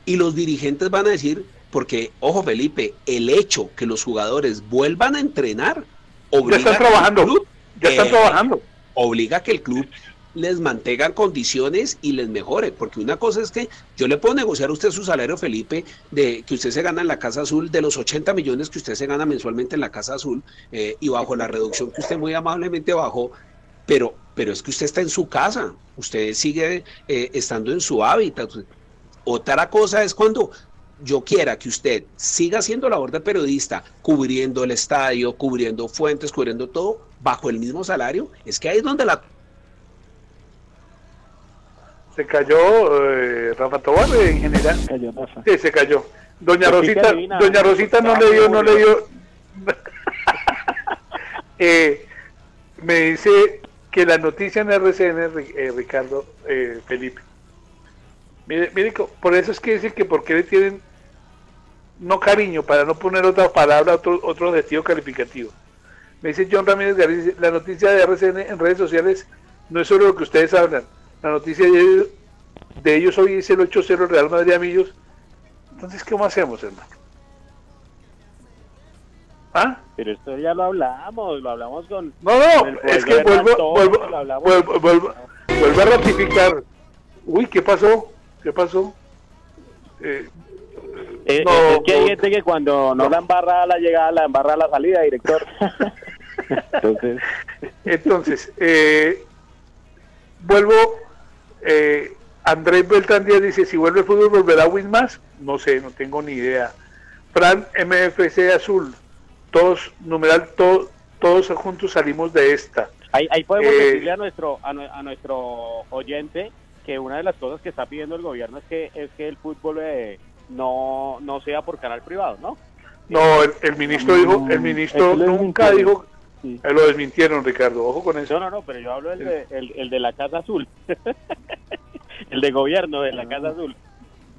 Y los dirigentes van a decir, porque, ojo Felipe, el hecho que los jugadores vuelvan a entrenar Ya obliga están a que el trabajando. club, Ya están eh, trabajando. obliga a que el club les mantengan condiciones y les mejore, porque una cosa es que yo le puedo negociar a usted su salario, Felipe, de que usted se gana en la Casa Azul, de los 80 millones que usted se gana mensualmente en la Casa Azul, eh, y bajo la reducción que usted muy amablemente bajó, pero, pero es que usted está en su casa, usted sigue eh, estando en su hábitat. Otra cosa es cuando yo quiera que usted siga haciendo labor de periodista, cubriendo el estadio, cubriendo fuentes, cubriendo todo, bajo el mismo salario, es que ahí es donde la... Se cayó eh, Rafa Tobar en general. Se cayó Rafa. Sí, se cayó. Doña Rosita, adivina, Doña Rosita no le dio, no le dio. Eh, me dice que la noticia en RCN, eh, Ricardo eh, Felipe. Mire, mire, por eso es que dicen que porque le tienen no cariño, para no poner otra palabra, otro, otro adjetivo calificativo. Me dice John Ramírez García, dice, la noticia de RCN en redes sociales no es solo lo que ustedes hablan. La noticia de ellos, hoy es el 8-0 Real Madrid Amigos. Entonces, ¿cómo hacemos, hermano? ¿Ah? Pero esto ya lo hablamos, lo hablamos con... No, no, con es que vuelvo, Antón, vuelvo, vuelvo, vuelvo, vuelvo a ratificar. Uy, ¿qué pasó? ¿Qué pasó? Eh, Eh, No, es que hay gente que cuando no la embarra a la llegada, la embarra a la salida, director. Entonces, Entonces, eh, vuelvo. Eh, Andrés Beltrán Díaz dice: si vuelve el fútbol, ¿volverá Win más? No sé, no tengo ni idea. Fran MFC Azul, todos, numeral, to- todos juntos salimos de esta. ahí, ahí podemos Eh, decirle a nuestro, a, nue- a nuestro oyente que una de las cosas que está pidiendo el gobierno es que es que el fútbol eh, no, no sea por canal privado, ¿no? No, el, el ministro dijo, el ministro nunca dijo, Sí. lo desmintieron, Ricardo, ojo con eso. No, no, no, pero yo hablo del de, el, el de la Casa Azul. el de gobierno de la Casa Azul.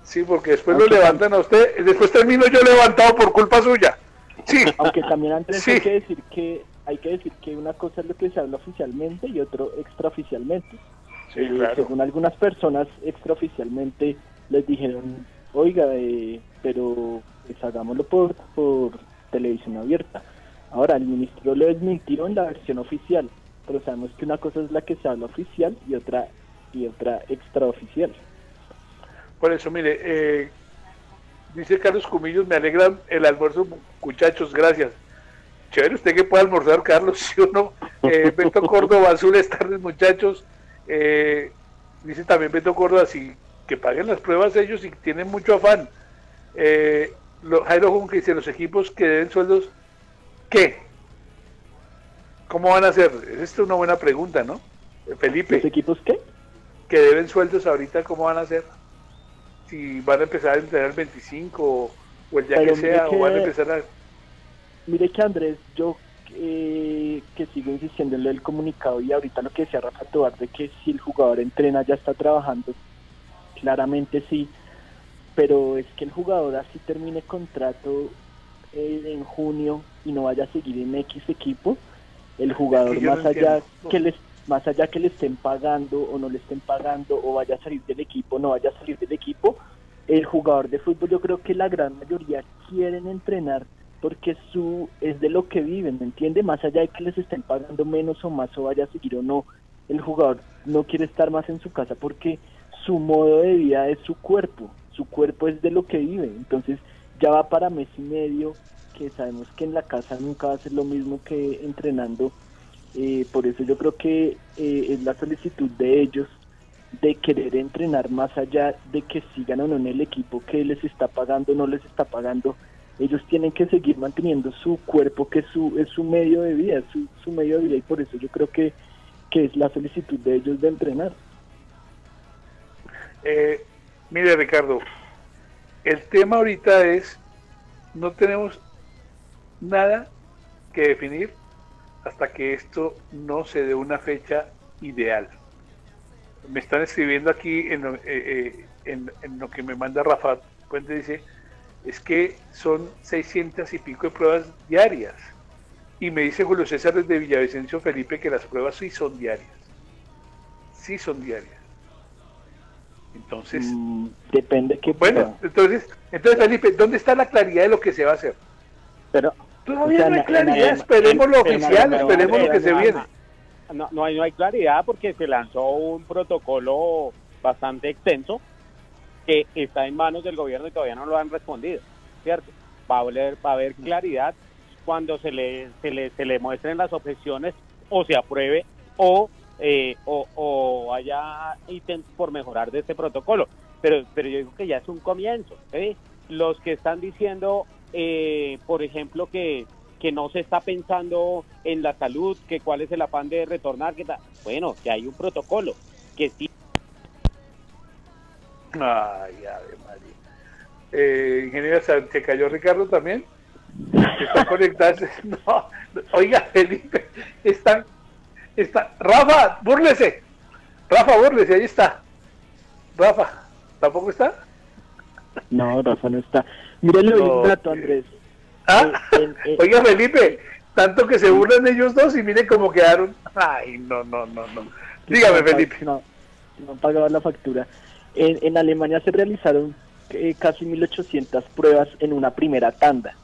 Sí, porque después Aunque lo levantan a usted, después termino yo levantado por culpa suya. Sí, Aunque también antes Sí. hay que decir que hay que decir que una cosa es lo que se habla oficialmente y otro extraoficialmente. sí, Eh, claro. Según algunas personas extraoficialmente les dijeron, oiga, eh, pero pues hagámoslo por, por televisión abierta. Ahora, el ministro lo desmintió en la versión oficial, pero sabemos que una cosa es la que se habla oficial y otra y otra extraoficial. Por eso, mire, eh, dice Carlos Cumillos, me alegra el almuerzo, muchachos, gracias. Chévere, usted que puede almorzar, Carlos, si uno. Eh, Beto Córdoba, azules tardes, muchachos. Eh, dice también Beto Córdoba, si que paguen las pruebas ellos y tienen mucho afán. Eh, lo, Jairo Junque dice, los equipos que deben sueldos, ¿qué? ¿Cómo van a hacer? Esta es una buena pregunta, ¿no? Eh, Felipe ¿Los equipos qué? que deben sueldos ahorita, ¿cómo van a hacer? Si van a empezar a entrenar el 25 o, o el día Pero que sea, o van a empezar a... Mire que Andrés, yo eh, que sigo insistiendo en lo del comunicado y ahorita lo que decía Rafa Tobar de que si el jugador entrena ya está trabajando, claramente sí, pero es que el jugador así termine contrato eh, en junio y no vaya a seguir en X equipo, el jugador Es que yo más no allá entiendo. que les más allá que le estén pagando o no le estén pagando o vaya a salir del equipo, no vaya a salir del equipo, el jugador de fútbol yo creo que la gran mayoría quieren entrenar porque su es de lo que viven, ¿me entiende? Más allá de que les estén pagando menos o más o vaya a seguir o no, el jugador no quiere estar más en su casa porque su modo de vida es su cuerpo, su cuerpo es de lo que vive, entonces ya va para mes y medio que sabemos que en la casa nunca va a ser lo mismo que entrenando, eh, por eso yo creo que eh, es la solicitud de ellos de querer entrenar más allá de que sigan o no en el equipo que les está pagando o no les está pagando, ellos tienen que seguir manteniendo su cuerpo que es su, es su medio de vida, es su, su medio de vida y por eso yo creo que, que es la solicitud de ellos de entrenar. Eh, mire Ricardo, el tema ahorita es, no tenemos nada que definir hasta que esto no se dé una fecha ideal. Me están escribiendo aquí en lo, eh, eh, en, en lo que me manda Rafa Puente, dice, es que son 600 y pico de pruebas diarias. Y me dice Julio César desde Villavicencio Felipe que las pruebas sí son diarias. Sí son diarias. Entonces, Mm, depende qué bueno, prueba. entonces, entonces Felipe, ¿dónde está la claridad de lo que se va a hacer? Pero Todavía O sea, no hay claridad, en- esperemos lo en- oficial, en- esperemos lo que se en- viene. no, no, hay, no hay claridad porque se lanzó un protocolo bastante extenso que está en manos del gobierno y todavía no lo han respondido, ¿cierto? Va a haber, va a haber claridad cuando se le, se le, se le muestren las objeciones o se apruebe o, eh, o, o haya ítems por mejorar de este protocolo. Pero, pero yo digo que ya es un comienzo. ¿eh? Los que están diciendo, eh, por ejemplo, que, que no se está pensando en la salud, que cuál es el afán de retornar, que tal. bueno, que hay un protocolo, que sí. Ay, Ave María. Eh, ingeniero, ¿te cayó Ricardo también? ¿Está conectado? No, oiga, Felipe, están, está, Rafa, búrlese. Rafa, búrlese, ahí está. Rafa, ¿tampoco está? No, Rafa no está. Mírale No, un dato, eh, Andrés. ¿Ah? Eh, Oiga, Felipe, tanto que se burlan ellos dos y mire cómo quedaron. Ay, no, no, no, no. Dígame, no, Felipe. No, no han pagado la factura. En, en Alemania se realizaron eh, casi 1.800 pruebas en una primera tanda,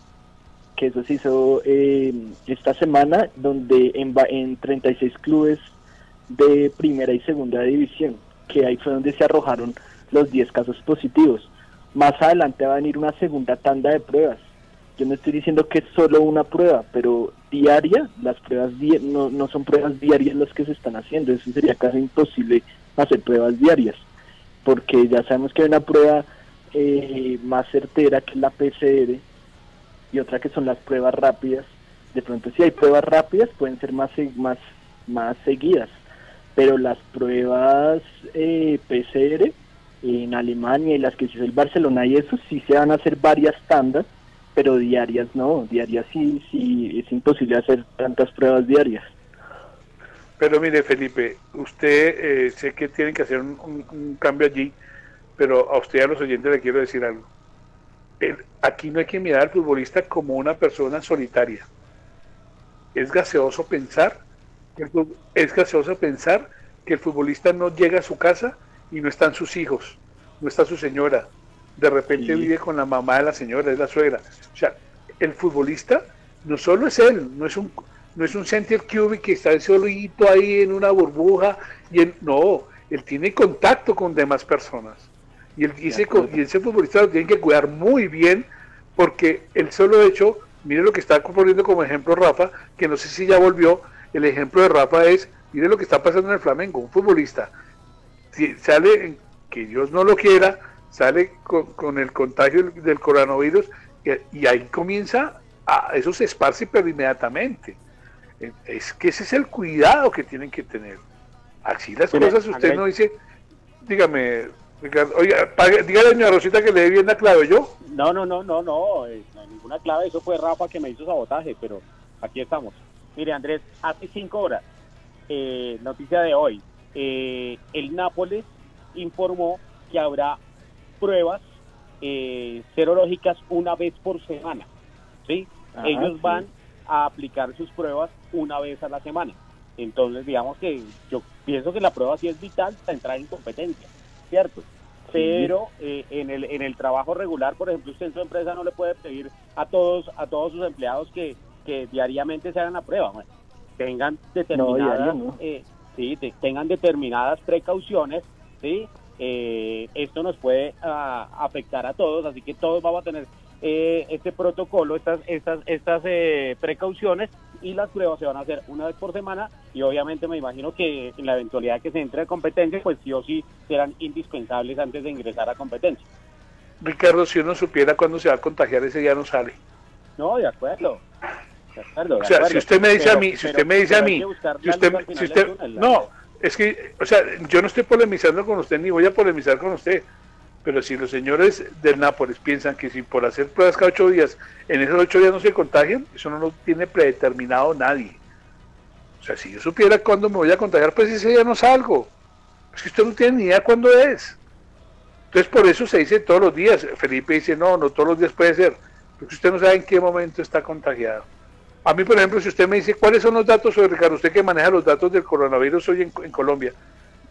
que eso se hizo eh, esta semana, donde en, en 36 clubes de primera y segunda división, que ahí fue donde se arrojaron los 10 casos positivos. Más adelante va a venir una segunda tanda de pruebas. Yo no estoy diciendo que es solo una prueba, pero diaria, las pruebas di- no, no son pruebas diarias las que se están haciendo, eso sería casi imposible hacer pruebas diarias, porque ya sabemos que hay una prueba eh, más certera que es la PCR y otra que son las pruebas rápidas. De pronto si hay pruebas rápidas pueden ser más, más, más seguidas, pero las pruebas eh, PCR en Alemania y las que se hizo el Barcelona y eso sí se van a hacer varias tandas, pero diarias no, diarias sí, sí es imposible hacer tantas pruebas diarias. Pero mire, Felipe, usted eh, sé que tienen que hacer un, cambio allí, pero a usted y a los oyentes le quiero decir algo. El- aquí no hay que mirar al futbolista como una persona solitaria. Es gaseoso pensar, es gaseoso pensar que el futbolista no llega a su casa y no están sus hijos, no está su señora. De repente Sí. vive con la mamá de la señora, es la suegra. O sea, el futbolista no solo es él, no es un no es un center cube que está solito ahí en una burbuja y él, no, él tiene contacto con demás personas. Y, él, y ese, y ese futbolista lo tiene que cuidar muy bien porque el solo hecho, mire lo que está poniendo como ejemplo Rafa, que no sé si ya volvió, el ejemplo de Rafa es, mire lo que está pasando en el Flamengo, un futbolista si- sale, que Dios no lo quiera, sale con, con el contagio del, del coronavirus y, y ahí comienza, a, eso se esparce pero inmediatamente. Eh, Es que ese es el cuidado que tienen que tener. Así las Mire, cosas, usted no dice, dígame, Ricardo, oiga, pague- dígale a doña Rosita que le dé bien la clave, ¿yo? No, no, no, no, no, eh, no hay ninguna clave. Eso fue Rafa que me hizo sabotaje, pero aquí estamos. Mire, Andrés, hace cinco horas, eh, noticia de hoy, eh, el Nápoles informó que habrá pruebas eh, serológicas una vez por semana. ¿sí? Ah, Ellos sí. van a aplicar sus pruebas una vez a la semana. Entonces, digamos que yo pienso que la prueba sí es vital para entrar en competencia, ¿cierto? Pero eh, en, el, en el trabajo regular, por ejemplo, usted en su empresa no le puede pedir a todos a todos sus empleados que, que diariamente se hagan la prueba. Bueno, tengan determinadas, diario no. eh, sí, te- tengan determinadas precauciones, ¿sí? Eh, esto nos puede ah, afectar a todos, así que todos vamos a tener eh, este protocolo, estas, estas, estas eh, precauciones y las pruebas se van a hacer una vez por semana y obviamente me imagino que en la eventualidad que se entre a competencia, pues sí o sí serán indispensables antes de ingresar a competencia. Ricardo, si uno supiera cuándo se va a contagiar, ese ya no sale. No, de acuerdo. De acuerdo, de O sea, acuerdo. si usted me dice Pero- a mí, si pero- usted me dice a mí, si usted, si usted, no, es que, o sea, yo no estoy polemizando con usted ni voy a polemizar con usted, pero si los señores del Nápoles piensan que si por hacer pruebas cada ocho días, en esos ocho días no se contagian, eso no lo tiene predeterminado nadie. O sea, si yo supiera cuándo me voy a contagiar, pues ese día no salgo. Es que usted no tiene ni idea cuándo es. Entonces por eso se dice todos los días. Felipe dice, no, no todos los días puede ser, porque usted no sabe en qué momento está contagiado. A mí, por ejemplo, si usted me dice, ¿cuáles son los datos sobre Ricardo? Usted que maneja los datos del coronavirus hoy en, en Colombia,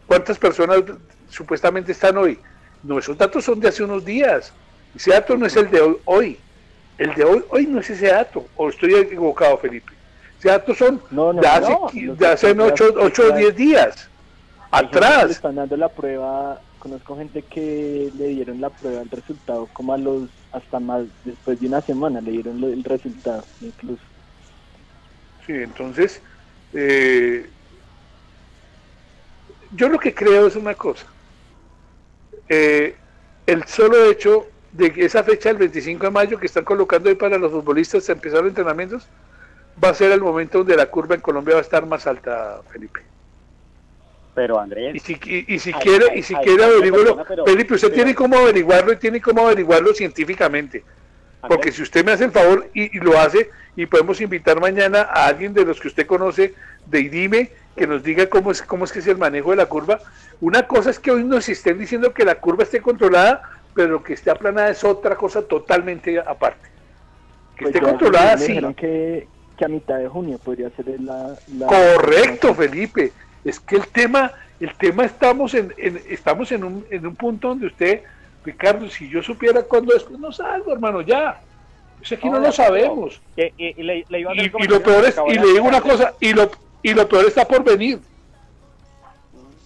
¿cuántas personas supuestamente están hoy? No, esos datos son de hace unos días. Ese dato no es el de hoy. hoy. El de hoy, hoy no es ese dato. ¿O estoy equivocado, Felipe? O sea, estos son No, no, de hace, no, de hace otros 8 días- ocho o 10 días. Le Atrás. están dando la prueba, conozco gente que le dieron la prueba, el resultado, como a los, hasta más, después de una semana le dieron el resultado, incluso. Sí, entonces, eh, yo lo que creo es una cosa. Eh, el solo hecho de que esa fecha, el 25 de mayo, que están colocando ahí para los futbolistas a empezar los entrenamientos, va a ser el momento donde la curva en Colombia va a estar más alta, Felipe. Pero Andrés, Y si, y, y si quiere, y si quiere averiguarlo, Felipe, usted pero- tiene cómo averiguarlo y tiene cómo averiguarlo científicamente. Porque si usted me hace el favor y, y lo hace, y podemos invitar mañana a alguien de los que usted conoce de IDIME que nos diga cómo es, cómo es que es el manejo de la curva. Una cosa es que hoy nos estén diciendo que la curva esté controlada, pero lo que esté aplanada es otra cosa totalmente aparte. Que Pues esté controlada, sí. que, que a mitad de junio podría ser la... la Correcto, Felipe. Es que el tema, el tema estamos en, en- estamos en un, en un punto donde usted, Ricardo, si yo supiera cuándo después no salgo, hermano, ya. Pues aquí no, No, lo sabemos. y- y le, le iba a hacer Y, el y comentario lo peor es, y le digo una cosa, y lo, y lo peor está por venir.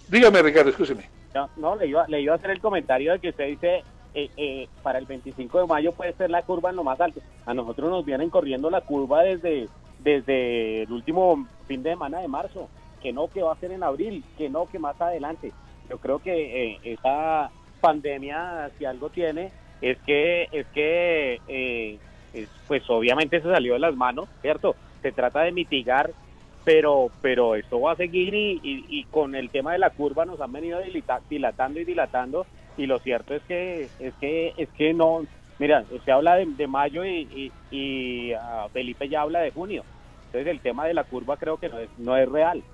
Dígame, Ricardo, escúcheme. No, no, le iba, le iba a hacer el comentario de que usted dice, eh, eh, para el 25 de mayo puede ser la curva en lo más alto. A nosotros nos vienen corriendo la curva desde, desde el último fin de semana de marzo. Que no, que va a ser en abril, que no, que más adelante. Yo creo que eh, esta pandemia, si algo tiene, es que, es que eh, es- pues obviamente se salió de las manos, ¿cierto? Se trata de mitigar pero pero esto va a seguir y, y- y con el tema de la curva nos han venido dilatando y dilatando y lo cierto es que es que es que no mira usted habla de, de mayo y, y, y, ah, Felipe ya habla de junio entonces el tema de la curva creo que no es no es real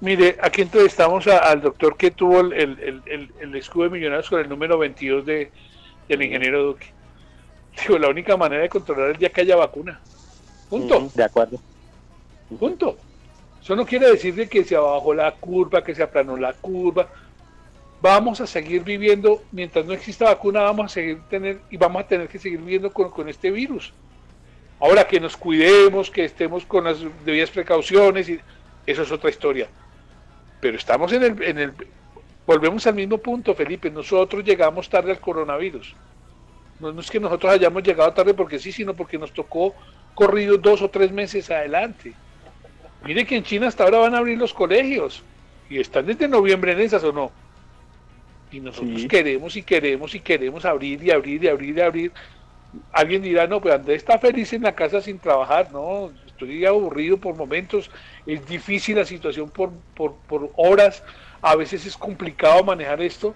Mire, aquí entrevistamos a- al doctor que tuvo el, el, el- el- escudo de millonarios con el número 22 de, del ingeniero Duque. Digo, la única manera de controlar el día que haya vacuna. Punto. De acuerdo Punto. Eso no quiere decir de que se bajó la curva, que se aplanó la curva. Vamos a seguir viviendo, mientras no exista vacuna, vamos a seguir tener y vamos a tener que seguir viviendo con, con este virus. Ahora que nos cuidemos, que estemos con las debidas precauciones, y eso es otra historia. Pero estamos en el, en el, volvemos al mismo punto, Felipe. Nosotros llegamos tarde al coronavirus. No, no es que nosotros hayamos llegado tarde porque sí, sino porque nos tocó corrido dos o tres meses adelante. Mire que en China hasta ahora van a abrir los colegios y están desde noviembre en esas o no. Y nosotros Sí. queremos y queremos y queremos abrir y abrir y abrir y abrir. Alguien dirá, no, pues Andrés está feliz en la casa sin trabajar. No, estoy aburrido por momentos. Es difícil la situación por, por, horas. A veces es complicado manejar esto.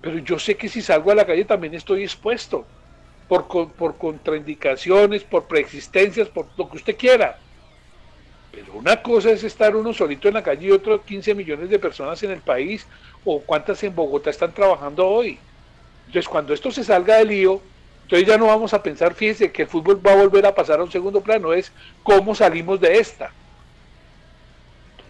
Pero yo sé que si salgo a la calle también estoy expuesto. Por, por contraindicaciones, por preexistencias, por lo que usted quiera. Pero una cosa es estar uno solito en la calle y otro 15 millones de personas en el país, o cuántas en Bogotá están trabajando hoy. Entonces, cuando esto se salga del lío, entonces ya no vamos a pensar, fíjense, que el fútbol va a volver a pasar a un segundo plano, es cómo salimos de esta.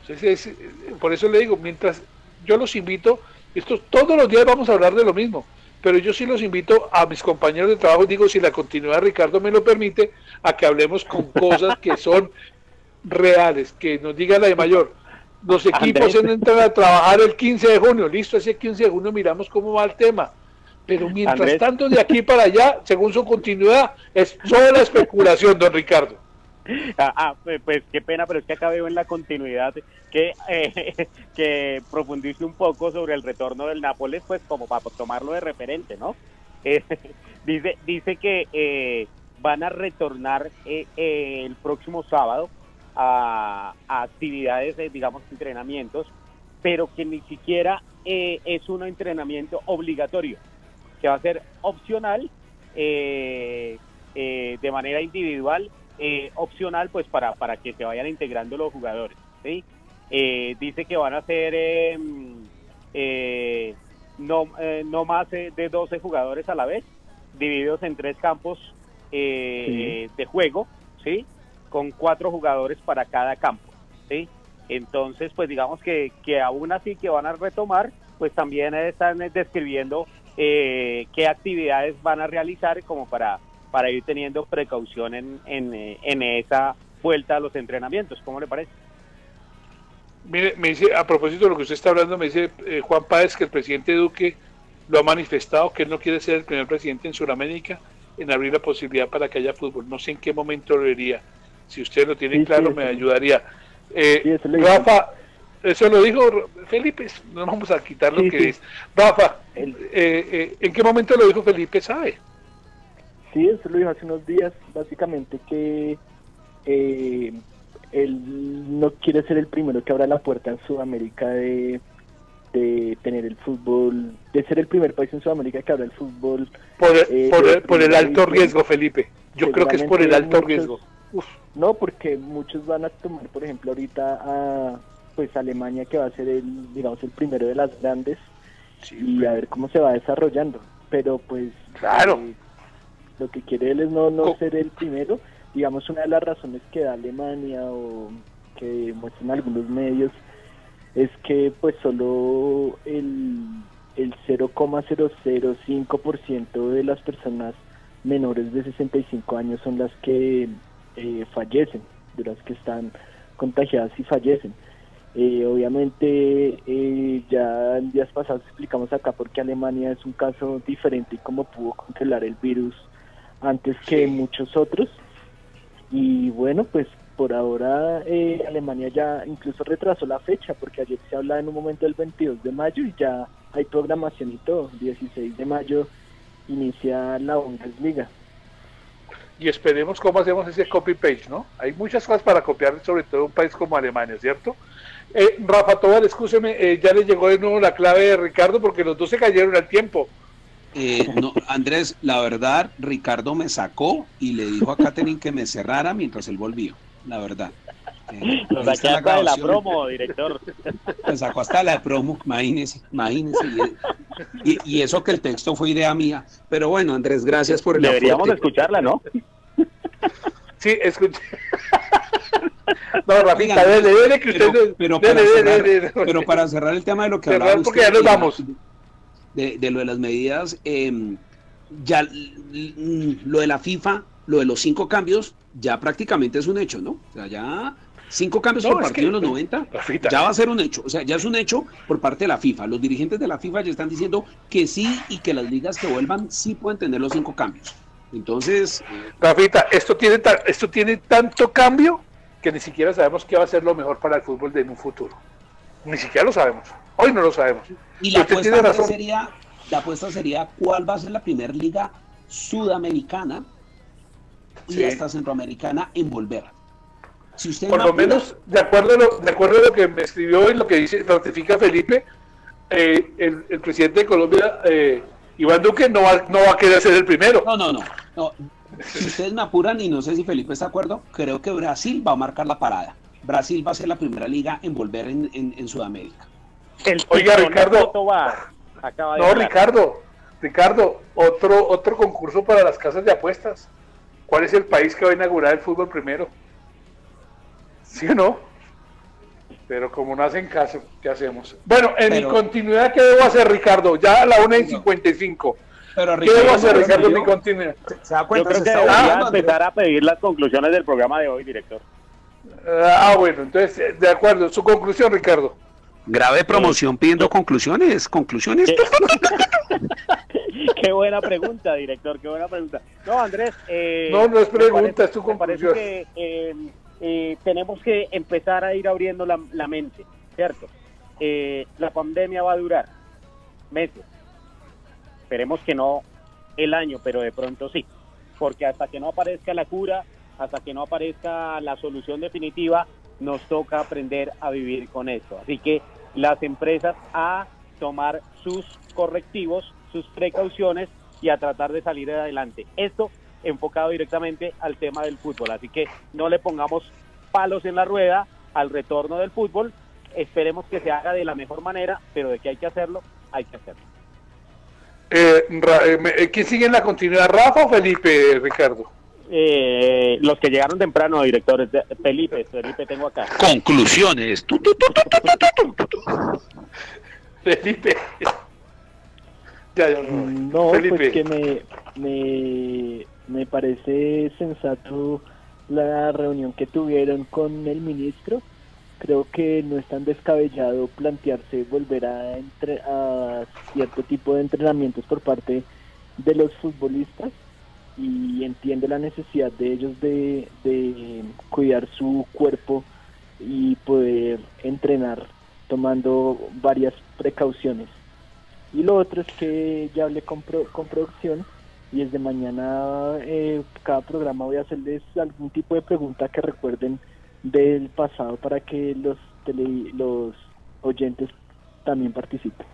Entonces, es, eh, por eso le digo, mientras yo los invito, esto, todos los días vamos a hablar de lo mismo, pero yo sí los invito a mis compañeros de trabajo, digo, si la continuidad Ricardo me lo permite, a que hablemos con cosas que son reales, que nos diga la de mayor. Los equipos entran a trabajar el 15 de junio, listo, ese 15 de junio miramos cómo va el tema. Pero mientras Andrés. tanto, de aquí para allá, según su continuidad, es sola especulación, don Ricardo. Ah, ah, pues, pues, qué pena, pero es que acá veo en la continuidad que, eh, que profundice un poco sobre el retorno del Nápoles, pues como para tomarlo de referente, ¿no? Eh, dice, dice que eh, van a retornar eh, el próximo sábado a, a actividades, digamos, entrenamientos, pero que ni siquiera eh, es un entrenamiento obligatorio, que va a ser opcional eh, eh, de manera individual eh, opcional pues para, para que se vayan integrando los jugadores. ¿sí? Dice que van a ser no, no más de 12 jugadores a la vez, divididos en tres campos Sí. de juego, ¿sí? con cuatro jugadores para cada campo. ¿sí? Entonces, pues digamos que, que aún así que van a retomar, pues también están describiendo eh, qué actividades van a realizar como para para ir teniendo precaución en, en, eh, en esa vuelta a los entrenamientos. ¿Cómo le parece? Mire, me dice, a propósito de lo que usted está hablando, me dice eh, Juan Páez que el presidente Duque lo ha manifestado, que él no quiere ser el primer presidente en Sudamérica en abrir la posibilidad para que haya fútbol. No sé en qué momento lo diría. Si usted lo tiene Sí, claro, sí, me ayudaría. Eh. Rafa, eso lo dijo Felipe, no vamos a quitar lo Sí, que sí. es. Rafa, eh, eh, ¿en qué momento lo dijo Felipe? ¿Sabe? Sí, eso lo dijo hace unos días, básicamente que eh, él no quiere ser el primero que abra la puerta en Sudamérica de, de tener el fútbol, de ser el primer país en Sudamérica que abra el fútbol. Por, Eh, por, el, por el primera alto riesgo, Felipe. Yo creo que es por el alto muchos- riesgo. Uf. No, porque muchos van a tomar, por ejemplo, ahorita a pues Alemania que va a ser el, digamos, el primero de las grandes y a ver cómo se va desarrollando. Pero pues Claro. eh, lo que quiere él es no, no Co- ser el primero. Digamos, una de las razones que da Alemania o que muestran algunos medios es que pues solo el, el 0,005% de las personas menores de 65 años son las que eh, fallecen, de las que están contagiadas y fallecen. Eh, obviamente eh, ya en días pasados explicamos acá porque Alemania es un caso diferente y cómo pudo controlar el virus antes que muchos otros. Y bueno, pues por ahora eh, Alemania ya incluso retrasó la fecha porque ayer se hablaba en un momento del 22 de mayo y ya hay programación y todo. 16 de mayo inicia la Bundesliga. y esperemos cómo hacemos ese copy-paste, ¿no? Hay muchas cosas para copiar, sobre todo en un país como Alemania, ¿cierto? Eh, Rafa Tobar, escúcheme, eh, ya le llegó de nuevo la clave de Ricardo porque los dos se cayeron al tiempo. Eh, no, Andrés, la verdad, Ricardo me sacó y le dijo a Katherine que me cerrara mientras él volvió. La verdad. Eh, Nos saqué hasta de la promo, director. Me sacó hasta la promo, imagínese, imagínese. Y, y eso que el texto fue idea mía. Pero bueno, Andrés, gracias por el Deberíamos aporte. escucharla, ¿no? Sí, escuché. no, Rafita, dele, dele, que usted... pero dele, para dele, cerrar, dele, dele. pero para cerrar el tema de lo que Cerrar hablaba porque usted, ya nos vamos. De, de lo de las medidas, eh, ya lo de la FIFA, lo de los cinco cambios, ya prácticamente es un hecho, ¿no? O sea, ya cinco cambios No, por partido que- en los 90, Rafita. ya va a ser un hecho. O sea, ya es un hecho por parte de la FIFA. Los dirigentes de la FIFA ya están diciendo que sí y que las ligas que vuelvan sí pueden tener los cinco cambios. Entonces, Rafita, esto tiene, esto tiene tanto cambio que ni siquiera sabemos qué va a ser lo mejor para el fútbol de en un futuro. Ni siquiera lo sabemos. Hoy no lo sabemos. Y la Usted apuesta, tiene Andrés, razón. sería, la apuesta sería cuál va a ser la primera liga sudamericana y Sí. hasta centroamericana en volver. Si usted Por lo apura, menos, de acuerdo, a lo, de acuerdo a lo que me escribió y lo que dice, ratifica Felipe, eh, el, el presidente de Colombia, eh, Iván Duque, no va, no va a querer ser el primero. No, no, no, no. Si ustedes me apuran, y no sé si Felipe está de acuerdo, creo que Brasil va a marcar la parada. Brasil va a ser la primera liga en volver en, en- en Sudamérica. El Oiga, Ricardo. Acaba de No, hablar. Ricardo, Ricardo, otro, otro concurso para las casas de apuestas. ¿Cuál es el país que va a inaugurar el fútbol primero? ¿Sí o no? Pero como no hacen caso, ¿qué hacemos? Bueno, en Pero- mi continuidad, ¿qué debo hacer, Ricardo? Ya a la 1 y 55. Pero ¿Qué debo hacer, ¿no Ricardo, en mi yo- continuidad? ¿Se da Yo cuenta? creo Se que está debería Andrés. empezar a pedir las conclusiones del programa de hoy, director. Ah, bueno, entonces, eh, de acuerdo. Su conclusión, Ricardo. Grave promoción pidiendo conclusiones, conclusiones. ¿Qué? qué buena pregunta, director, qué buena pregunta. No, Andrés. eh, No, no es pregunta, parece- es tu me parece conclusión. que eh, eh, tenemos que empezar a ir abriendo la, la mente, ¿cierto? Eh, la pandemia va a durar meses. Esperemos que no el año, pero de pronto sí. Porque hasta que no aparezca la cura, hasta que no aparezca la solución definitiva, nos toca aprender a vivir con esto. Así que las empresas a tomar sus correctivos, sus precauciones y a tratar de salir adelante. Esto enfocado directamente al tema del fútbol. Así que no le pongamos palos en la rueda al retorno del fútbol. Esperemos que se haga de la mejor manera, pero de que hay que hacerlo, hay que hacerlo. Eh, eh, eh, ¿Quién sigue en la continuidad, Rafa o Felipe, Ricardo? Eh, los que llegaron temprano, directores, Felipe, Felipe tengo acá. Conclusiones. Felipe. Ya, ya, no. No, Felipe. pues que me, me, Me parece sensato la reunión que tuvieron con el ministro. Creo que no es tan descabellado plantearse volver a, entre, a cierto tipo de entrenamientos por parte de los futbolistas y entiendo la necesidad de ellos de, de cuidar su cuerpo y poder entrenar tomando varias precauciones. Y lo otro es que ya hablé con, pro- con producción y desde mañana eh, cada programa voy a hacerles algún tipo de pregunta que recuerden del pasado para que los, tele- los oyentes también participen.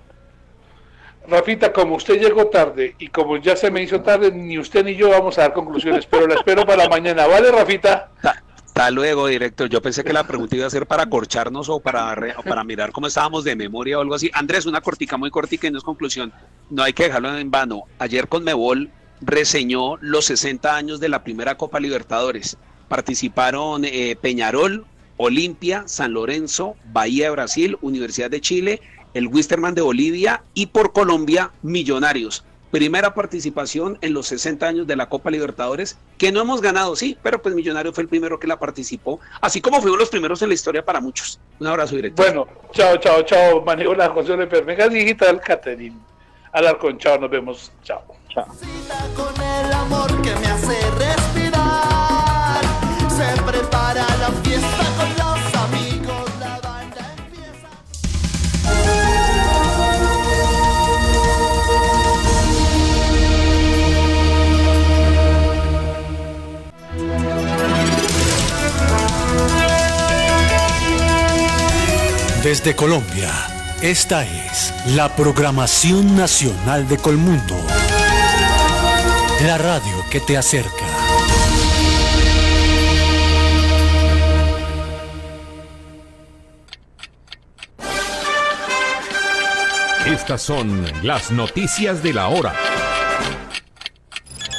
Rafita, como usted llegó tarde y como ya se me hizo tarde, ni usted ni yo vamos a dar conclusiones, pero la espero para mañana. ¿Vale, Rafita? Hasta luego, director. Yo pensé que la pregunta iba a ser para corcharnos o para, re- o para mirar cómo estábamos de memoria o algo así. Andrés, una cortica muy cortica y no es conclusión. No hay que dejarlo en vano. Ayer con Mebol reseñó los 60 años de la primera Copa Libertadores. Participaron eh, Peñarol, Olimpia, San Lorenzo, Bahía de Brasil, Universidad de Chile, el Wisterman de Bolivia y por Colombia, Millonarios. Primera participación en los 60 años de la Copa Libertadores, que no hemos ganado, sí, pero pues Millonario fue el primero que la participó, así como fuimos los primeros en la historia para muchos. Un abrazo directo. Bueno, chao, chao, chao. Manejo la José Permega Digital, Catherine. Alarcón, chao, nos vemos. Chao. Chao. con el amor que me hace respirar. Se prepara la fiesta con los amigos, la banda empieza. Desde Colombia, esta es la programación nacional de Colmundo. La radio que te acerca. Estas son las noticias de la hora.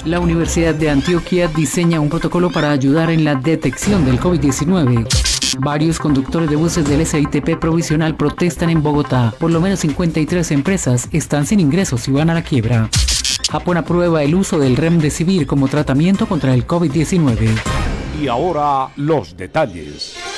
La Universidad de Antioquia diseña un protocolo para ayudar en la detección del COVID-19. Varios conductores de buses del SITP provisional protestan en Bogotá. Por lo menos 53 empresas están sin ingresos y van a la quiebra. Japón aprueba el uso del Remdesivir como tratamiento contra el COVID-19. Y ahora los detalles.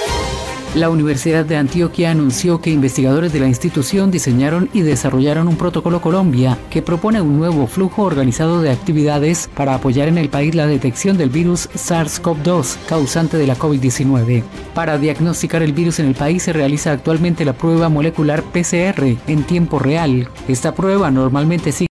La Universidad de Antioquia anunció que investigadores de la institución diseñaron y desarrollaron un protocolo Colombia que propone un nuevo flujo organizado de actividades para apoyar en el país la detección del virus SARS-CoV-2 causante de la COVID-19. Para diagnosticar el virus en el país se realiza actualmente la prueba molecular PCR en tiempo real. Esta prueba normalmente sigue